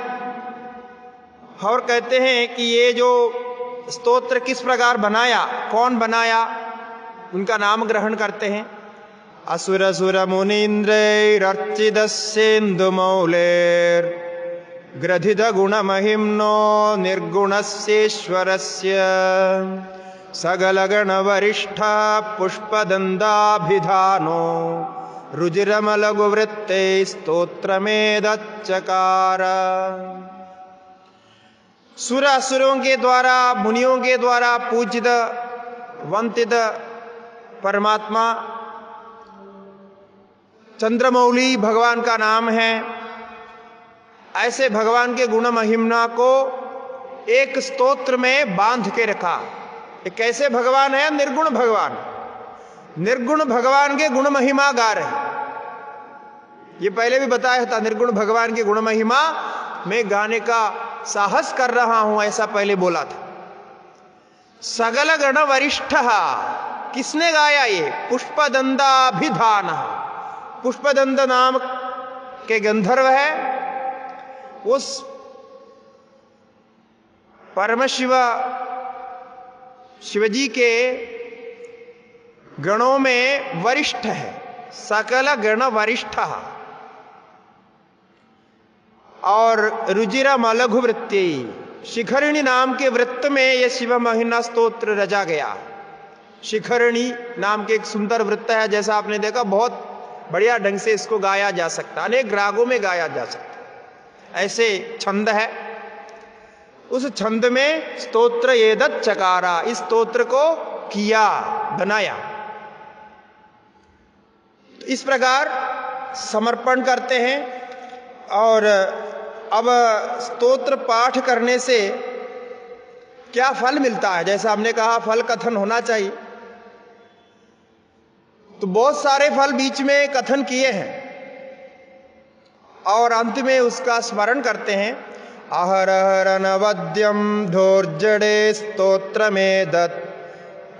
और कहते हैं कि ये जो स्तोत्र किस प्रकार बनाया, कौन बनाया, उनका नाम ग्रहण करते हैं। असुर सुर मुनीन्द्रैरर्चिदस्येन्दुमौलेर् ग्रथित गुणमहिम्नो निर्गुणस्येश्वरस्य। सकलगणवरिष्ठ पुष्पदन्दाभिधानो। रुजिरमलघुवृत्ते स्तोत्रमेदच्चकार। सुर असुरों के द्वारा, मुनियों के द्वारा पूजित वंतित परमात्मा चंद्रमौली भगवान का नाम है। ऐसे भगवान के गुण महिमना को एक स्तोत्र में बाँध के रखा। एक कैसे भगवान है? निर्गुण भगवान। निर्गुण भगवान के गुण महिमा गा रहे ये पहले भी बताया था, निर्गुण भगवान के गुण महिमा, में गाने का साहस कर रहा हूँ, ऐसा पहले बोला था। सगल गण वरिष्ठ, किसने गाया ये? पुष्पदंदाभिधान। पुष्पदंद नाम के गंधर्व है। उस परम शिव, शिवजी के गणों में वरिष्ठ है, सकल गण वरिष्ठ। और रुजिरा मलघु वृत्ति, शिखरिणी नाम के वृत्त में यह शिव महिना स्तोत्र रजा गया। शिखरिणी नाम के एक सुंदर वृत्त है, जैसा आपने देखा, बहुत बढ़िया ढंग से इसको गाया जा सकता, अनेक रागों में गाया जा सकता। ऐसे छंद है। उस छंद में स्तोत्र येदत चकारा, इस स्तोत्र को किया, बनाया। तो इस प्रकार समर्पण करते हैं और अब स्तोत्र पाठ करने से क्या फल मिलता है? जैसा हमने कहा, फल कथन होना चाहिए। तो बहुत सारे फल बीच में कथन किए हैं। और अंत में उसका स्मरण करते हैं। अहरहरनवद्यं धोर्जडे स्तोत्रमेदत्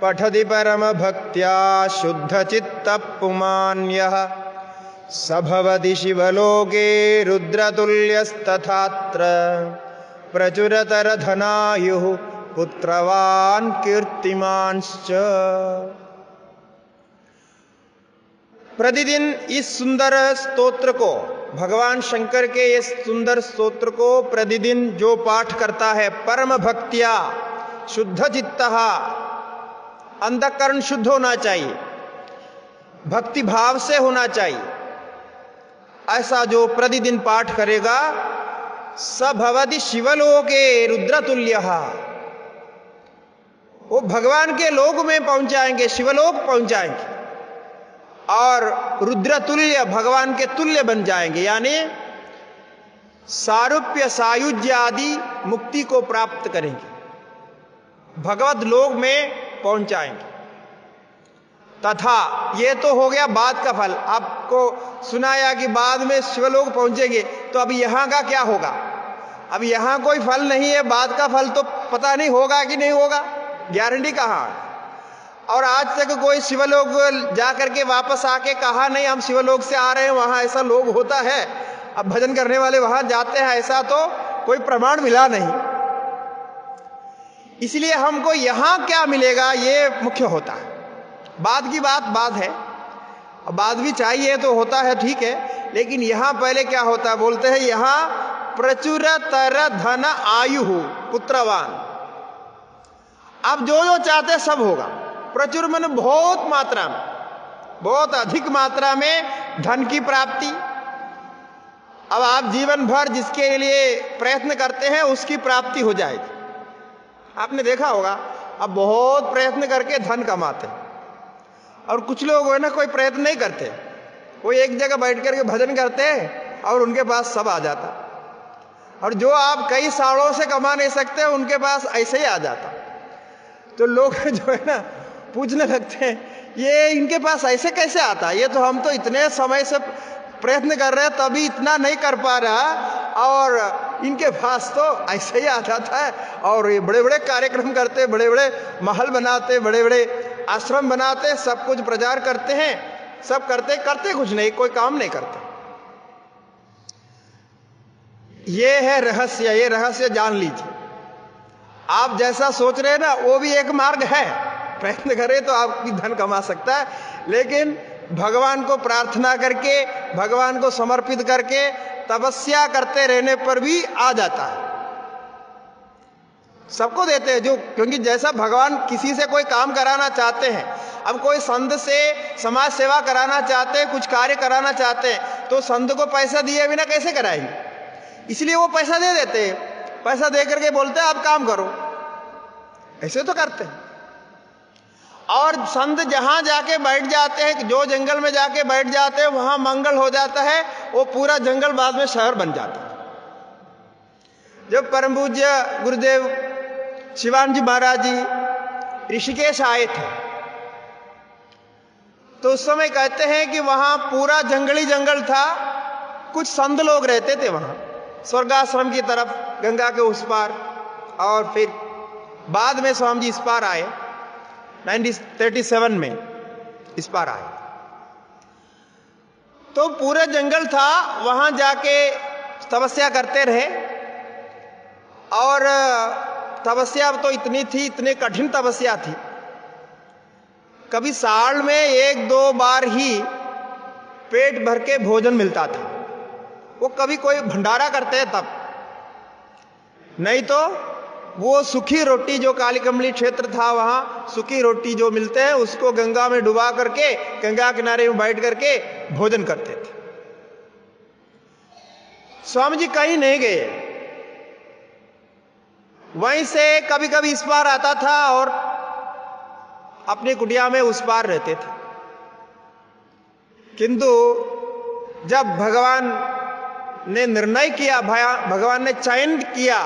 पठति परमभक्त्या शुद्धचित्तः स भवति शिवलोके रुद्रतुल्यस्तथात्र। प्रचुरतरधनायुः पुत्रवान् कीर्तिमांश्च। प्रतिदिन इस सुंदर स्तोत्र को भगवान शंकर के इस सुंदर स्तोत्र को प्रतिदिन जो पाठ करता है, परम भक्तिया, शुद्ध चित्त अंधकरण शुद्ध होना चाहिए भक्ति भाव से होना चाहिए। ऐसा जो प्रतिदिन पाठ करेगा सभवधि शिवलोके रुद्रतुल्य वो भगवान के लोक में पहुंचाएँगे, शिवलोक पहुंचाएँगे। और रुद्र तुल्य भगवान के तुल्य बन जाएँगे। यानी सारूप्य सायुज्य आदि मुक्ति को प्राप्त करेंगे। भगवत लोग में पहुंचाएँगे। तथा ये तो हो गया बाद का फल। आपको सुनाया कि बाद में शिवलोक पहुँचेंगे तो अब यहाँ का क्या होगा? अब यहाँ कोई फल नहीं है, बाद का फल तो पता नहीं होगा कि नहीं होगा। गारंटी कहाँ और आज तक कोई शिवलोक जा करके वापस आके कहा नहीं, हम शिवलोक से आ रहे हैं, वहाँ ऐसा लोग होता है। अब भजन करने वाले वहाँ जाते हैं, ऐसा तो कोई प्रमाण मिला नहीं। इसलिए हमको यहाँ क्या मिलेगा, ये मुख्य होता है। बाद की बात, बाद है। बाद भी चाहिए तो होता है, ठीक है, लेकिन यहाँ पहले क्या होता है, बोलते हैं यहाँ प्रचुर तर धन आयु पुत्रवान। अब जो जो चाहते सब होगा। प्रचुर मन बहुत मात्रा में, बहुत अधिक मात्रा में धन की प्राप्ति। अब आप जीवन भर जिसके लिए प्रयत्न करते हैं, उसकी प्राप्ति हो जाएगी। आपने देखा होगा अब बहुत प्रयत्न करके धन कमाते हैं। और कुछ लोग है ना, कोई प्रयत्न नहीं करते। वो एक जगह बैठ करके भजन करते हैं और उनके पास सब आ जाता। और जो आप कई सालों से कमा नहीं सकते, उनके पास ऐसे ही आ जाता। तो लोग जो है ना पूछने लगते हैं। ये इनके पास ऐसे कैसे आता? ये तो हम तो इतने समय से प्रयत्न कर रहे हैं, तभी इतना नहीं कर पा रहा। और इनके पास तो ऐसे ही आ जाता है और ये बड़े बड़े कार्यक्रम करते बड़े बड़े महल बनाते बड़े बड़े आश्रम बनाते, सब कुछ प्रचार करते हैं। सब करते करते कुछ नहीं, कोई काम नहीं करते। ये है रहस्य, ये रहस्य जान लीजिए। आप जैसा सोच रहे हैं ना, वो भी एक मार्ग है। प्रयत्न करे तो आपकी धन कमा सकता है। लेकिन भगवान को प्रार्थना करके, भगवान को समर्पित करके तपस्या करते रहने पर भी आ जाता है। सबको देते हैं जो, क्योंकि जैसा भगवान किसी से कोई काम कराना चाहते हैं, अब कोई संत से समाज सेवा कराना चाहते हैं, कुछ कार्य कराना चाहते हैं तो संत को पैसा दिए बिना कैसे कराएँगे? इसलिए वो पैसा दे देते हैं। पैसा दे करके बोलते हैं, आप काम करो। ऐसे तो करते हैं। और संत जहाँ जाके बैठ जाते हैं, जो जंगल में जाके बैठ जाते हैं, वहाँ मंगल हो जाता है, वो पूरा जंगल बाद में शहर बन जाता है। जब परम पूज्य गुरुदेव शिवान जी महाराज जी ऋषिकेश आए थे तो उस समय कहते हैं कि वहाँ पूरा जंगली जंगल था, कुछ संत लोग रहते थे वहाँ, स्वर्गाश्रम की तरफ़, गंगा के उस पार, और फिर बाद में स्वामी जी इस पार आए। 1937 में इस पार आए। तो पूरा जंगल था, वहाँ जाके तपस्या करते रहे। और तपस्या तो इतनी थी, इतनी कठिन तपस्या थी। कभी साल में एक दो बार ही पेट भर के भोजन मिलता था। वो कभी कोई भंडारा करते तब। नहीं तो वो सुखी रोटी जो काली कमली क्षेत्र था, वहाँ सुखी रोटी जो मिलते हैं, उसको गंगा में डुबा करके, गंगा किनारे में बैठ करके भोजन करते थे। स्वामी जी कहीं नहीं गए। वहीं से कभी कभी इस पार आता था और अपनी कुटिया में उस पार रहते थे। किंतु जब भगवान ने निर्णय किया भगवान ने चयन किया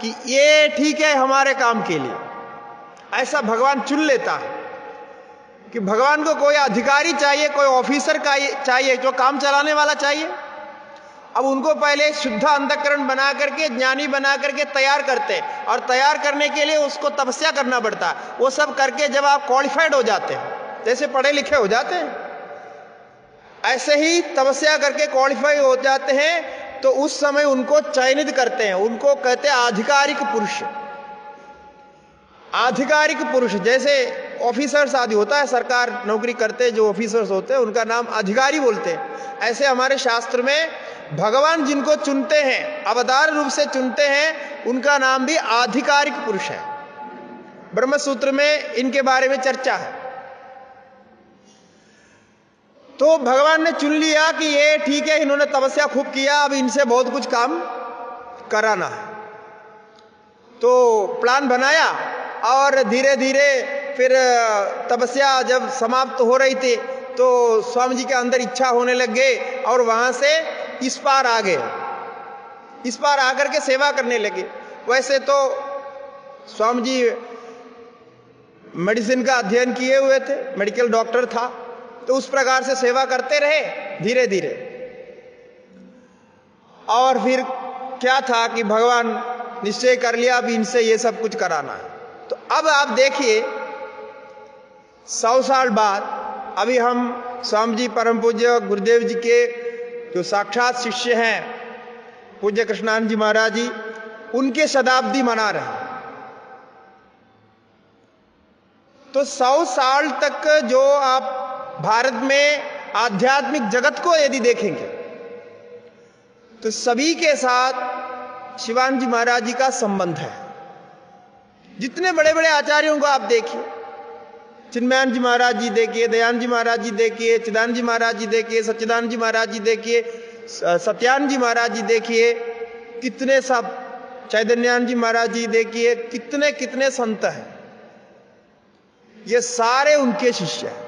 कि ये ठीक है हमारे काम के लिए। ऐसा भगवान चुन लेता है कि भगवान को कोई अधिकारी चाहिए, कोई ऑफिसर का चाहिए, जो काम चलाने वाला चाहिए। अब उनको पहले शुद्ध अंधकरण बना करके, ज्ञानी बना करके तैयार करते और तैयार करने के लिए उसको तपस्या करना पड़ता है। वो सब करके जब आप क्वालिफाइड हो जाते हैं, जैसे पढ़े लिखे हो जाते हैं, ऐसे ही तपस्या करके क्वालिफाई हो जाते हैं तो उस समय उनको चयनित करते हैं। उनको कहते हैं आधिकारिक पुरुष। आधिकारिक पुरुष, जैसे ऑफिसर्स आदि होता है, सरकार नौकरी करते जो ऑफिसर्स होते हैं, उनका नाम अधिकारी बोलते हैं। ऐसे हमारे शास्त्र में भगवान जिनको चुनते हैं, अवतार रूप से चुनते हैं, उनका नाम भी आधिकारिक पुरुष है। ब्रह्म सूत्र में इनके बारे में चर्चा है। तो भगवान ने चुन लिया कि ये ठीक है, इन्होंने तपस्या खूब किया, अब इनसे बहुत कुछ काम कराना है। तो प्लान बनाया और धीरे धीरे फिर तपस्या जब समाप्त हो रही थी तो स्वामी जी के अंदर इच्छा होने लग गए और वहाँ से इस पार आ गए। इस पार आकर के सेवा करने लगे। वैसे तो स्वामी जी मेडिसिन का अध्ययन किए हुए थे, मेडिकल डॉक्टर था। तो उस प्रकार से सेवा करते रहे धीरे धीरे और फिर क्या था कि भगवान निश्चय कर लिया अब इनसे ये सब कुछ कराना है। तो अब आप देखिए, सौ साल बाद अभी हम स्वामी जी परम पूज्य गुरुदेव जी के जो साक्षात शिष्य हैं, पूज्य कृष्णानंद जी महाराज जी, उनके शताब्दी मना रहे हैं। तो सौ साल तक जो आप भारत में आध्यात्मिक जगत को यदि देखेंगे तो सभी के साथ शिवान जी महाराज जी का संबंध है। जितने बड़े बड़े आचार्यों को आप देखिए चिन्मयान जी महाराज जी देखिए दयान जी महाराज जी देखिए चिदान जी महाराज जी देखिए सच्चिदान जी महाराज जी देखिए सत्यान जी महाराज जी देखिए, कितने सब चैतन्यान जी महाराज जी देखिए कितने कितने संत हैं। ये सारे उनके शिष्य हैं।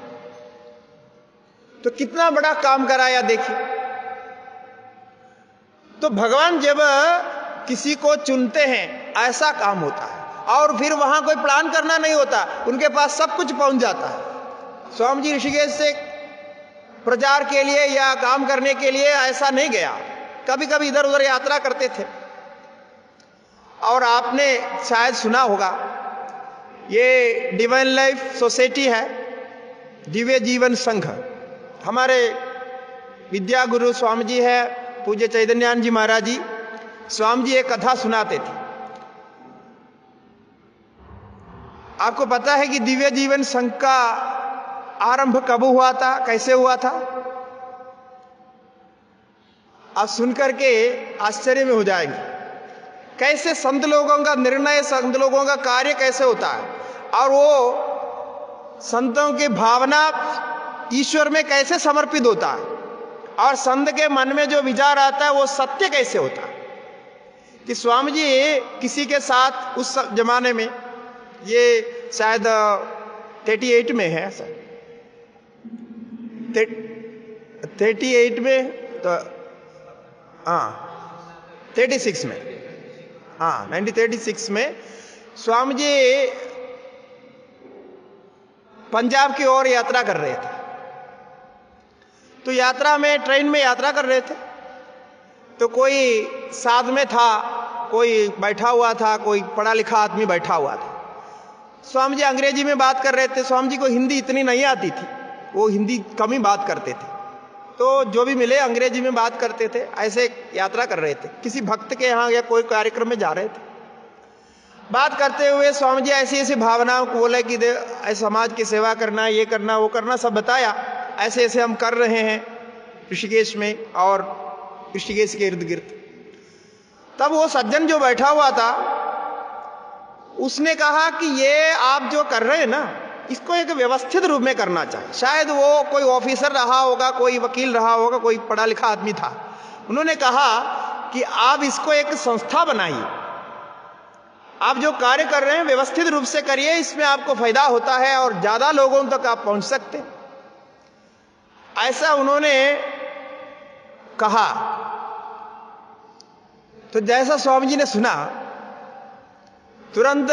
तो कितना बड़ा काम कराया देखिए। तो भगवान जब किसी को चुनते हैं, ऐसा काम होता है। और फिर वहाँ कोई प्लान करना नहीं होता, उनके पास सब कुछ पहुँच जाता है। स्वामी जी ऋषिकेश से प्रचार के लिए या काम करने के लिए ऐसा नहीं गया। कभी कभी इधर उधर यात्रा करते थे। और आपने शायद सुना होगा, ये डिवाइन लाइफ सोसाइटी है, दिव्य जीवन संघ। हमारे विद्या गुरु स्वामी जी है, पूज्य चैतन्यान जी महाराज जी। स्वामी जी एक कथा सुनाते थे। आपको पता है कि दिव्य जीवन संघ का आरंभ कब हुआ था, कैसे हुआ था? आप सुनकर के आश्चर्य में हो जाएँगे। कैसे संत लोगों का निर्णय, संत लोगों का कार्य कैसे होता है? और वो संतों की भावना ईश्वर में कैसे समर्पित होता है? और संत के मन में जो विचार आता है, वो सत्य कैसे होता कि स्वामी जी किसी के साथ उस जमाने में, ये शायद थर्टी एट में है सर थर्टी एट में तो हाँ थर्टी सिक्स में। हाँ नाइनटीन थर्टी सिक्स में स्वामी जी पंजाब की ओर यात्रा कर रहे थे। तो यात्रा में, ट्रेन में यात्रा कर रहे थे। तो कोई साथ में था, कोई बैठा हुआ था, कोई पढ़ा लिखा आदमी बैठा हुआ था। स्वामी जी अंग्रेज़ी में बात कर रहे थे। स्वामी जी को हिंदी इतनी नहीं आती थी। वो हिंदी कम ही बात करते थे। तो जो भी मिले, अंग्रेज़ी में बात करते थे। ऐसे यात्रा कर रहे थे। किसी भक्त के यहाँ या कोई कार्यक्रम में जा रहे थे। बात करते हुए स्वामी जी ऐसी ऐसी भावनाओं को बोले कि समाज की सेवा करना, ये करना, वो करना, सब बताया। ऐसे ऐसे हम कर रहे हैं ऋषिकेश में और ऋषिकेश के इर्द गिर्द। तब वो सज्जन जो बैठा हुआ था, उसने कहा कि ये आप जो कर रहे हैं ना, इसको एक व्यवस्थित रूप में करना चाहिए। शायद वो कोई ऑफिसर रहा होगा, कोई वकील रहा होगा, कोई पढ़ा लिखा आदमी था। उन्होंने कहा कि आप इसको एक संस्था बनाइए। आप जो कार्य कर रहे हैं, व्यवस्थित रूप से करिए, इसमें आपको फ़ायदा होता है और ज़्यादा लोगों तक आप पहुँच सकते हैं। ऐसा उन्होंने कहा। तो जैसा स्वामी जी ने सुना, तुरंत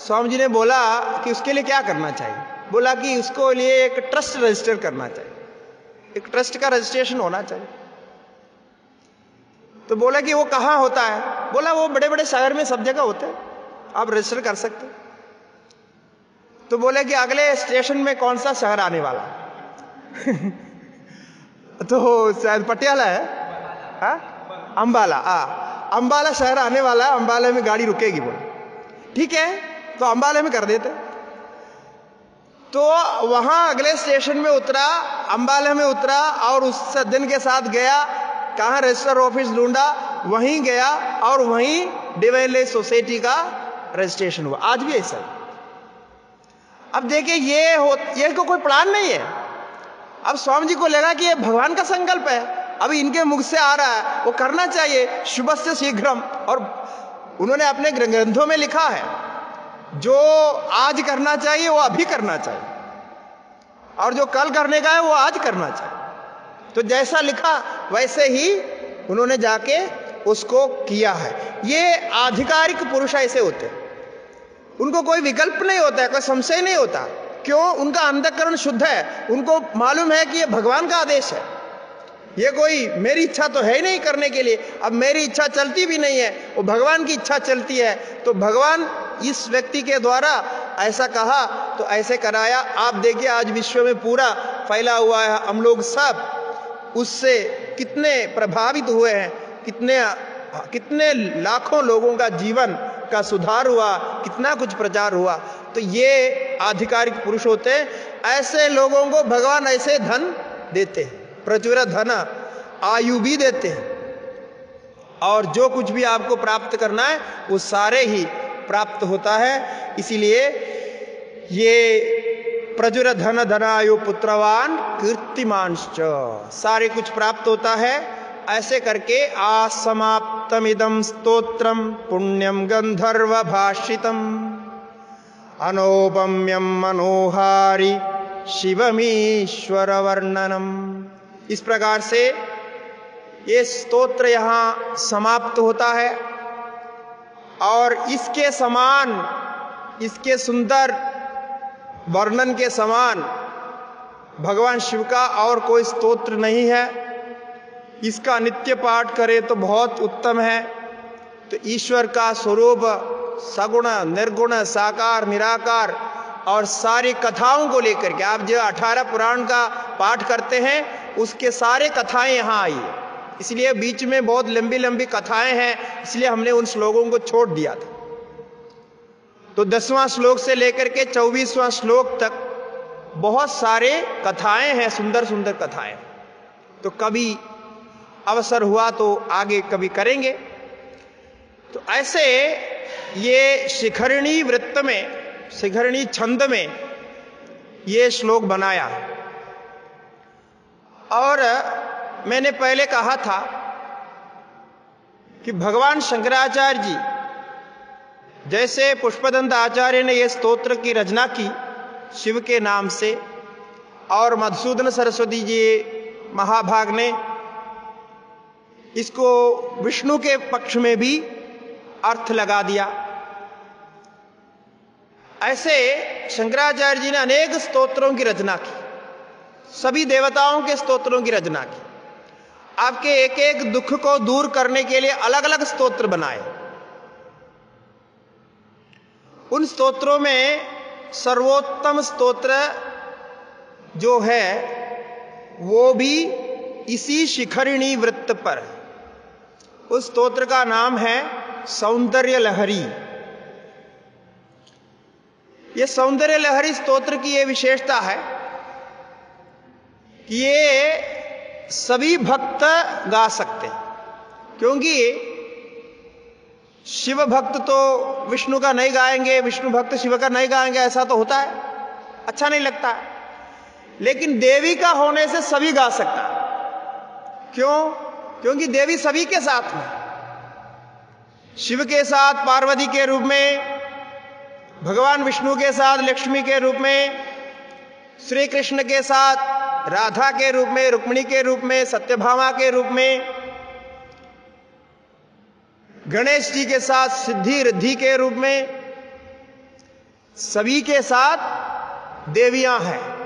स्वामी जी ने बोला कि उसके लिए क्या करना चाहिए? बोला कि उसको लिए एक ट्रस्ट रजिस्टर करना चाहिए। एक ट्रस्ट का रजिस्ट्रेशन होना चाहिए। तो बोला कि वो कहाँ होता है? बोला वो बड़े बड़े शहर में सब जगह होते हैं। आप रजिस्टर कर सकते तो बोले कि अगले स्टेशन में कौन सा शहर आने वाला तो शायद पटियाला है। हा? अंबाला आ अंबाला शहर आने वाला है, अंबाला में गाड़ी रुकेगी बोले। ठीक है तो अंबाला में कर देते। तो वहाँ अगले स्टेशन में उतरा, अंबाला में उतरा और उस दिन के साथ गया, कहा रजिस्टर ऑफ़िस ढूंढा, वहीं गया और वहीं डिवाइन सोसाइटी का रजिस्ट्रेशन हुआ। आज भी ऐसा अब देखिए, ये हो, ये को कोई प्लान नहीं है। अब स्वामी जी को लगा कि ये भगवान का संकल्प है। अभी इनके मुख से आ रहा है, वो करना चाहिए शुभ से शीघ्रम। और उन्होंने अपने ग्रंथों में लिखा है, जो आज करना चाहिए, वो अभी करना चाहिए। और जो कल करने का है, वो आज करना चाहिए। तो जैसा लिखा, वैसे ही उन्होंने जाके उसको किया है। ये आधिकारिक पुरुष ऐसे होते उनको कोई विकल्प नहीं होता है कोई संशय नहीं होता। क्यों? उनका अंधकरण शुद्ध है। उनको मालूम है कि ये भगवान का आदेश है। ये कोई मेरी इच्छा तो है ही नहीं करने के लिए। अब मेरी इच्छा चलती भी नहीं है, वो भगवान की इच्छा चलती है तो भगवान इस व्यक्ति के द्वारा ऐसा कहा तो ऐसे कराया। आप देखिए, आज विश्व में पूरा फैला हुआ है, हम लोग सब उससे कितने प्रभावित हुए हैं, कितने कितने लाखों लोगों का जीवन का सुधार हुआ, कितना कुछ प्रचार हुआ। तो ये आधिकारिक पुरुष होते हैं। ऐसे लोगों को भगवान ऐसे धन देते हैं प्रचुर धन, आयु भी देते हैं। और जो कुछ भी आपको प्राप्त करना है, वो सारे ही प्राप्त होता है। इसीलिए ये प्रजुर धन, धनायु पुत्रवान, कीर्तिमांश्च, सारे कुछ प्राप्त होता है। ऐसे करके आसमाप्तमिदम स्तोत्रम पुण्यम गंधर्व भाषितम अनोपम्यम मनोहारी शिवमीश्वर वर्णनम इस प्रकार से ये स्तोत्र यहाँ समाप्त होता है और इसके समान, इसके सुंदर वर्णन के समान भगवान शिव का और कोई स्तोत्र नहीं है। इसका नित्य पाठ करे तो बहुत उत्तम है। तो ईश्वर का स्वरूप सगुण, निर्गुण, साकार, निराकार और सारी कथाओं को लेकर के आप जो अठारह पुराण का पाठ करते हैं, उसके सारे कथाएँ यहाँ आई इसलिए बीच में बहुत लंबी लंबी कथाएँ हैं, इसलिए हमने उन श्लोकों को छोड़ दिया था। तो दसवां श्लोक से लेकर के चौबीसवां श्लोक तक बहुत सारे कथाएँ हैं सुंदर सुंदर कथाएँ। तो कभी अवसर हुआ तो आगे कभी करेंगे। तो ऐसे ये शिखरणी वृत्त में, शिखरणी छंद में ये श्लोक बनाया। और मैंने पहले कहा था कि भगवान शंकराचार्य जी, जैसे पुष्पदंत आचार्य ने यह स्तोत्र की रचना की शिव के नाम से, और मधुसूदन सरस्वती जी महाभाग ने, इसको विष्णु के पक्ष में भी अर्थ लगा दिया। ऐसे शंकराचार्य जी ने अनेक स्तोत्रों की रचना की। सभी देवताओं के स्तोत्रों की रचना की। आपके एक एक दुख को दूर करने के लिए अलग अलग स्तोत्र बनाए। उन स्तोत्रों में सर्वोत्तम स्तोत्र जो है, वो भी इसी शिखरिणी वृत्त पर उस स्तोत्र का नाम है सौंदर्य लहरी। ये सौंदर्य लहरी स्तोत्र की यह विशेषता है कि ये सभी भक्त गा सकते हैं। क्योंकि शिव भक्त तो विष्णु का नहीं गाएँगे, विष्णु भक्त शिव का नहीं गाएँगे, ऐसा तो होता है। अच्छा नहीं लगता। लेकिन देवी का होने से सभी गा सकता क्यों? क्योंकि देवी सभी के साथ में शिव के साथ पार्वती के रूप में, भगवान विष्णु के साथ लक्ष्मी के रूप में, श्री कृष्ण के साथ राधा के रूप में, रुक्मिणी के रूप में, सत्यभामा के रूप में, गणेश जी के साथ सिद्धि रिद्धि के रूप में, सभी के साथ देवियाँ हैं।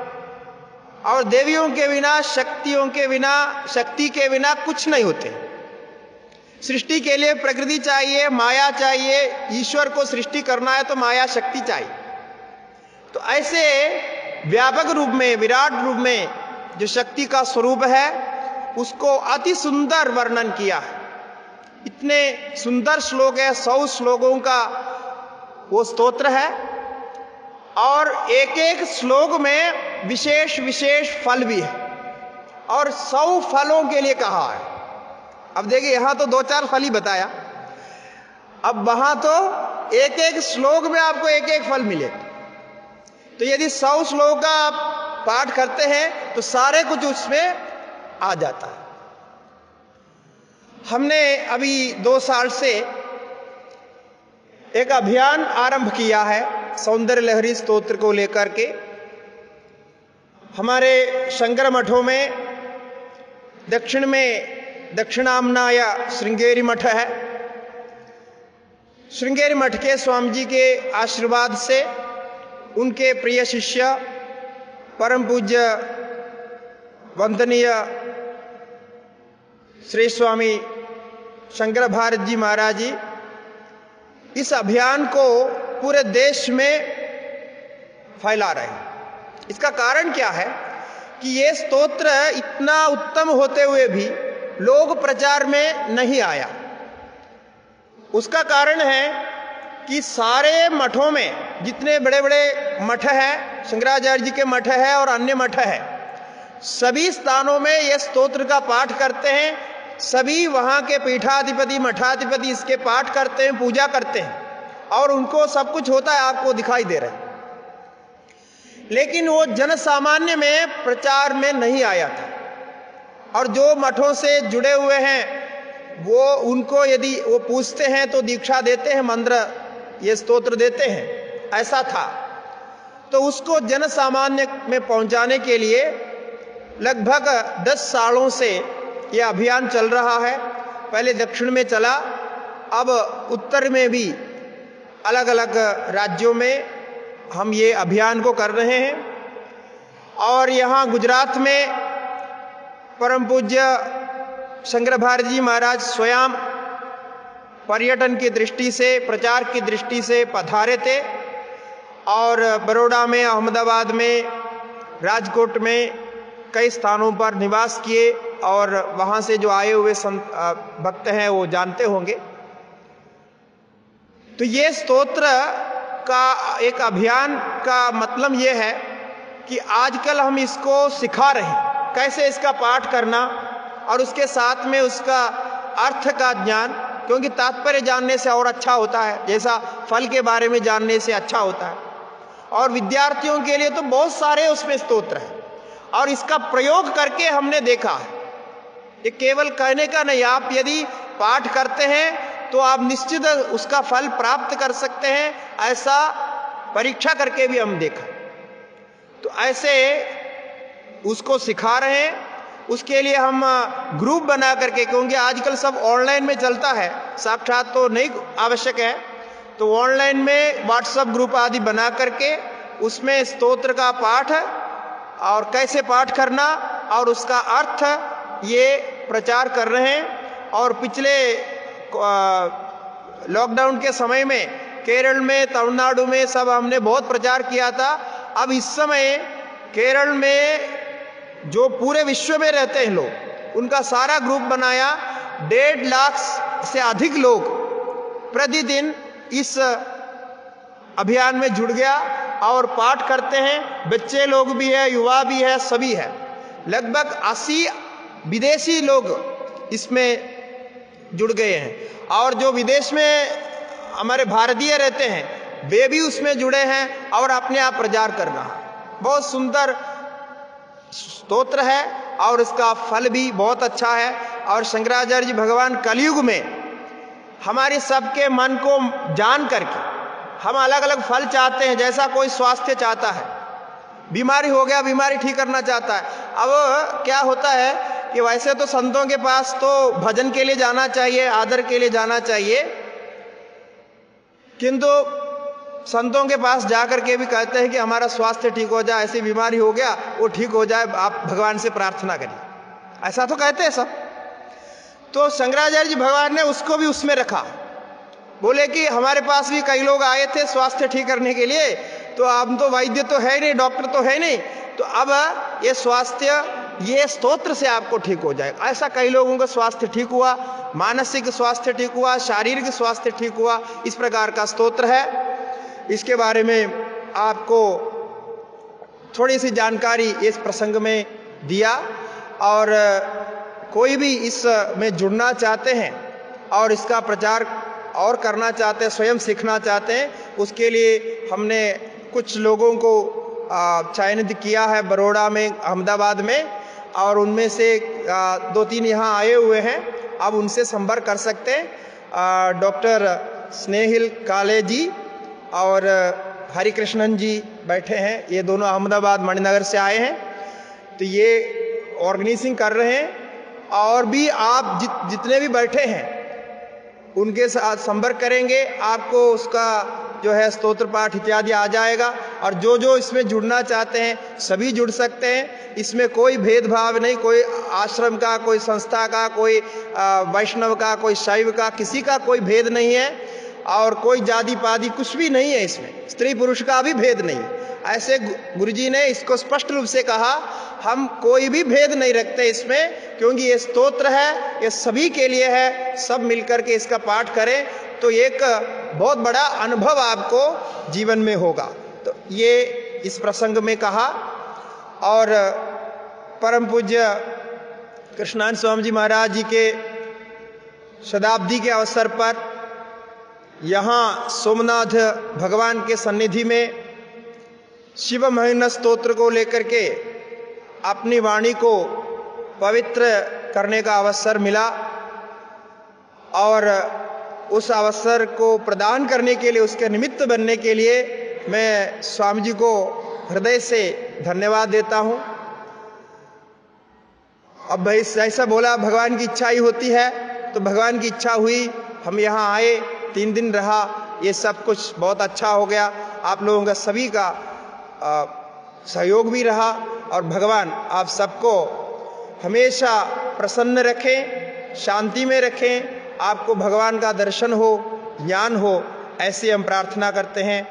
और देवियों के बिना, शक्तियों के बिना, शक्ति के बिना कुछ नहीं होते। सृष्टि के लिए प्रकृति चाहिए, माया चाहिए, ईश्वर को सृष्टि करना है तो माया शक्ति चाहिए। तो ऐसे व्यापक रूप में, विराट रूप में जो शक्ति का स्वरूप है, उसको अति सुंदर वर्णन किया है। इतने सुंदर श्लोक है, सौ श्लोकों का वो स्तोत्र है और एक एक श्लोक में विशेष विशेष फल भी है और सौ फलों के लिए कहा है। अब देखिए, यहाँ तो दो चार फल ही बताया। अब वहाँ तो एक एक श्लोक में आपको एक एक फल मिले। तो यदि सौ श्लोक का आप पाठ करते हैं तो सारे कुछ उसमें आ जाता है। हमने अभी दो साल से एक अभियान आरंभ किया है, सौंदर्य लहरी स्तोत्र को लेकर के। हमारे शंकर मठों में, दक्षिण में दक्षिणामनाया श्रृंगेरी मठ है श्रृंगेरी मठ के स्वामी जी के आशीर्वाद से उनके प्रिय शिष्य, परम पूज्य, वंदनीय श्री स्वामी शंकर भारत जी महाराज जी इस अभियान को पूरे देश में फैला रहे हैं। इसका कारण क्या है कि ये स्तोत्र इतना उत्तम होते हुए भी लोग प्रचार में नहीं आया। उसका कारण है कि सारे मठों में जितने बड़े बड़े मठ हैं, शंकराचार्य जी के मठ है और अन्य मठ है, सभी स्थानों में यह स्तोत्र का पाठ करते हैं, सभी वहाँ के पीठाधिपति, मठाधिपति इसके पाठ करते हैं, पूजा करते हैं और उनको सब कुछ होता है, आपको दिखाई दे रहा है। लेकिन वो जन सामान्य में प्रचार में नहीं आया था। और जो मठों से जुड़े हुए हैं, वो उनको यदि वो पूछते हैं तो दीक्षा देते हैं, मंत्र, ये स्तोत्र देते हैं। ऐसा था। तो उसको जन सामान्य में पहुँचाने के लिए लगभग दस सालों से यह अभियान चल रहा है। पहले दक्षिण में चला, अब उत्तर में भी अलग अलग राज्यों में हम ये अभियान को कर रहे हैं। और यहाँ गुजरात में परम पूज्य शंकर भारत जी महाराज स्वयं पर्यटन की दृष्टि से, प्रचार की दृष्टि से पधारे थे और बड़ोड़ा में, अहमदाबाद में, राजकोट में कई स्थानों पर निवास किए और वहाँ से जो आए हुए संत भक्त हैं वो जानते होंगे। तो ये स्तोत्र का एक अभियान का मतलब ये है कि आजकल हम इसको सिखा रहे हैं। कैसे इसका पाठ करना और उसके साथ में उसका अर्थ का ज्ञान, क्योंकि तात्पर्य जानने से और अच्छा होता है, जैसा फल के बारे में जानने से अच्छा होता है। और विद्यार्थियों के लिए तो बहुत सारे उसमें स्तोत्र हैं, और इसका प्रयोग करके हमने देखा है। ये केवल कहने का नहीं, आप यदि पाठ करते हैं तो आप निश्चित उसका फल प्राप्त कर सकते हैं, ऐसा परीक्षा करके भी हम देखा। तो ऐसे उसको सिखा रहे हैं। उसके लिए हम ग्रुप बना करके, क्योंकि आजकल सब ऑनलाइन में चलता है। साक्षात तो नहीं आवश्यक है। तो ऑनलाइन में व्हाट्सएप ग्रुप आदि बना करके, उसमें स्तोत्र का पाठ और कैसे पाठ करना और उसका अर्थ, ये प्रचार कर रहे हैं। और पिछले लॉकडाउन के समय में, केरल में, तमिलनाडु में सब हमने बहुत प्रचार किया था। अब इस समय केरल में जो पूरे विश्व में रहते हैं लोग, उनका सारा ग्रुप बनाया, डेढ़ लाख से अधिक लोग प्रतिदिन इस अभियान में जुड़ गया और पाठ करते हैं। बच्चे लोग भी है, युवा भी है, सभी है। लगभग अस्सी विदेशी लोग इसमें जुड़ गए हैं। और जो विदेश में हमारे भारतीय रहते हैं, वे भी उसमें जुड़े हैं और अपने आप प्रचार कर रहा बहुत सुंदर स्तोत्र है और इसका फल भी बहुत अच्छा है। और शंकराचार्य जी भगवान कलयुग में हमारे सबके मन को जान करके हम अलग अलग फल चाहते हैं, जैसा कोई स्वास्थ्य चाहता है। बीमारी हो गया, बीमारी ठीक करना चाहता है। अब क्या होता है कि वैसे तो संतों के पास तो भजन के लिए जाना चाहिए, आदर के लिए जाना चाहिए। किंतु संतों के पास जाकर के भी कहते हैं कि हमारा स्वास्थ्य ठीक हो जाए, ऐसी बीमारी हो गया, वो ठीक हो जाए, आप भगवान से प्रार्थना करिए। ऐसा तो कहते हैं सब। तो शंकराचार्य जी भगवान ने उसको भी उसमें रखा। बोले कि हमारे पास भी कई लोग आए थे स्वास्थ्य ठीक करने के लिए तो अब तो वैद्य तो है नहीं, डॉक्टर तो है नहीं तो अब ये स्वास्थ्य, ये स्तोत्र से आपको ठीक हो जाएगा ऐसा कई लोगों का स्वास्थ्य ठीक हुआ, मानसिक स्वास्थ्य ठीक हुआ, शारीरिक स्वास्थ्य ठीक हुआ, इस प्रकार का स्तोत्र है। इसके बारे में आपको थोड़ी सी जानकारी इस प्रसंग में दिया और कोई भी इस में जुड़ना चाहते हैं और इसका प्रचार और करना चाहते हैं, स्वयं सीखना चाहते हैं, उसके लिए हमने कुछ लोगों को चयनित किया है बड़ोड़ा में, अहमदाबाद में और उनमें से दो तीन यहाँ आए हुए हैं। आप उनसे संपर्क कर सकते हैं। डॉक्टर स्नेहिल काले जी और हरिकृष्णन जी बैठे हैं। ये दोनों अहमदाबाद मणिनगर से आए हैं। तो ये ऑर्गेनाइजिंग कर रहे हैं। और भी आप जित, जितने भी बैठे हैं, उनके साथ संपर्क करेंगे। आपको उसका जो है स्तोत्र पाठ इत्यादि आ जाएगा। और जो जो इसमें जुड़ना चाहते हैं, सभी जुड़ सकते हैं। इसमें कोई भेदभाव नहीं, कोई आश्रम का, कोई संस्था का, कोई वैष्णव का, कोई शैव का, किसी का कोई भेद नहीं है। और कोई जाति पादी कुछ भी नहीं है इसमें। स्त्री पुरुष का भी भेद नहीं। ऐसे गुरुजी ने इसको स्पष्ट रूप से कहा, हम कोई भी भेद नहीं रखते इसमें, क्योंकि ये स्तोत्र है, ये सभी के लिए है, सब मिलकर के इसका पाठ करें तो एक बहुत बड़ा अनुभव आपको जीवन में होगा। तो ये इस प्रसंग में कहा, और परम पूज्य कृष्णान स्वामी जी महाराज जी के शताब्दी के अवसर पर यहाँ सोमनाथ भगवान के सन्निधि में शिव महिन स्त्रोत्र को लेकर के अपनी वाणी को पवित्र करने का अवसर मिला और उस अवसर को प्रदान करने के लिए, उसके निमित्त बनने के लिए मैं स्वामी जी को हृदय से धन्यवाद देता हूँ। अब भाई, ऐसा बोला, भगवान की इच्छा ही होती है तो भगवान की इच्छा हुई, हम यहाँ आए तीन दिन रहा, ये सब कुछ बहुत अच्छा हो गया। आप लोगों का सभी का सहयोग भी रहा और भगवान आप सबको हमेशा प्रसन्न रखें, शांति में रखें। आपको भगवान का दर्शन हो, ज्ञान हो, ऐसे हम प्रार्थना करते हैं।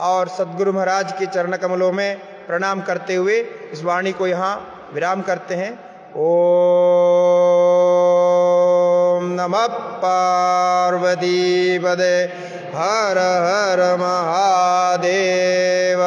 और सदगुरु महाराज के चरण कमलों में प्रणाम करते हुए इस वाणी को यहाँ विराम करते हैं। ओ नमः पार्वती पदे। हर हर महादेव।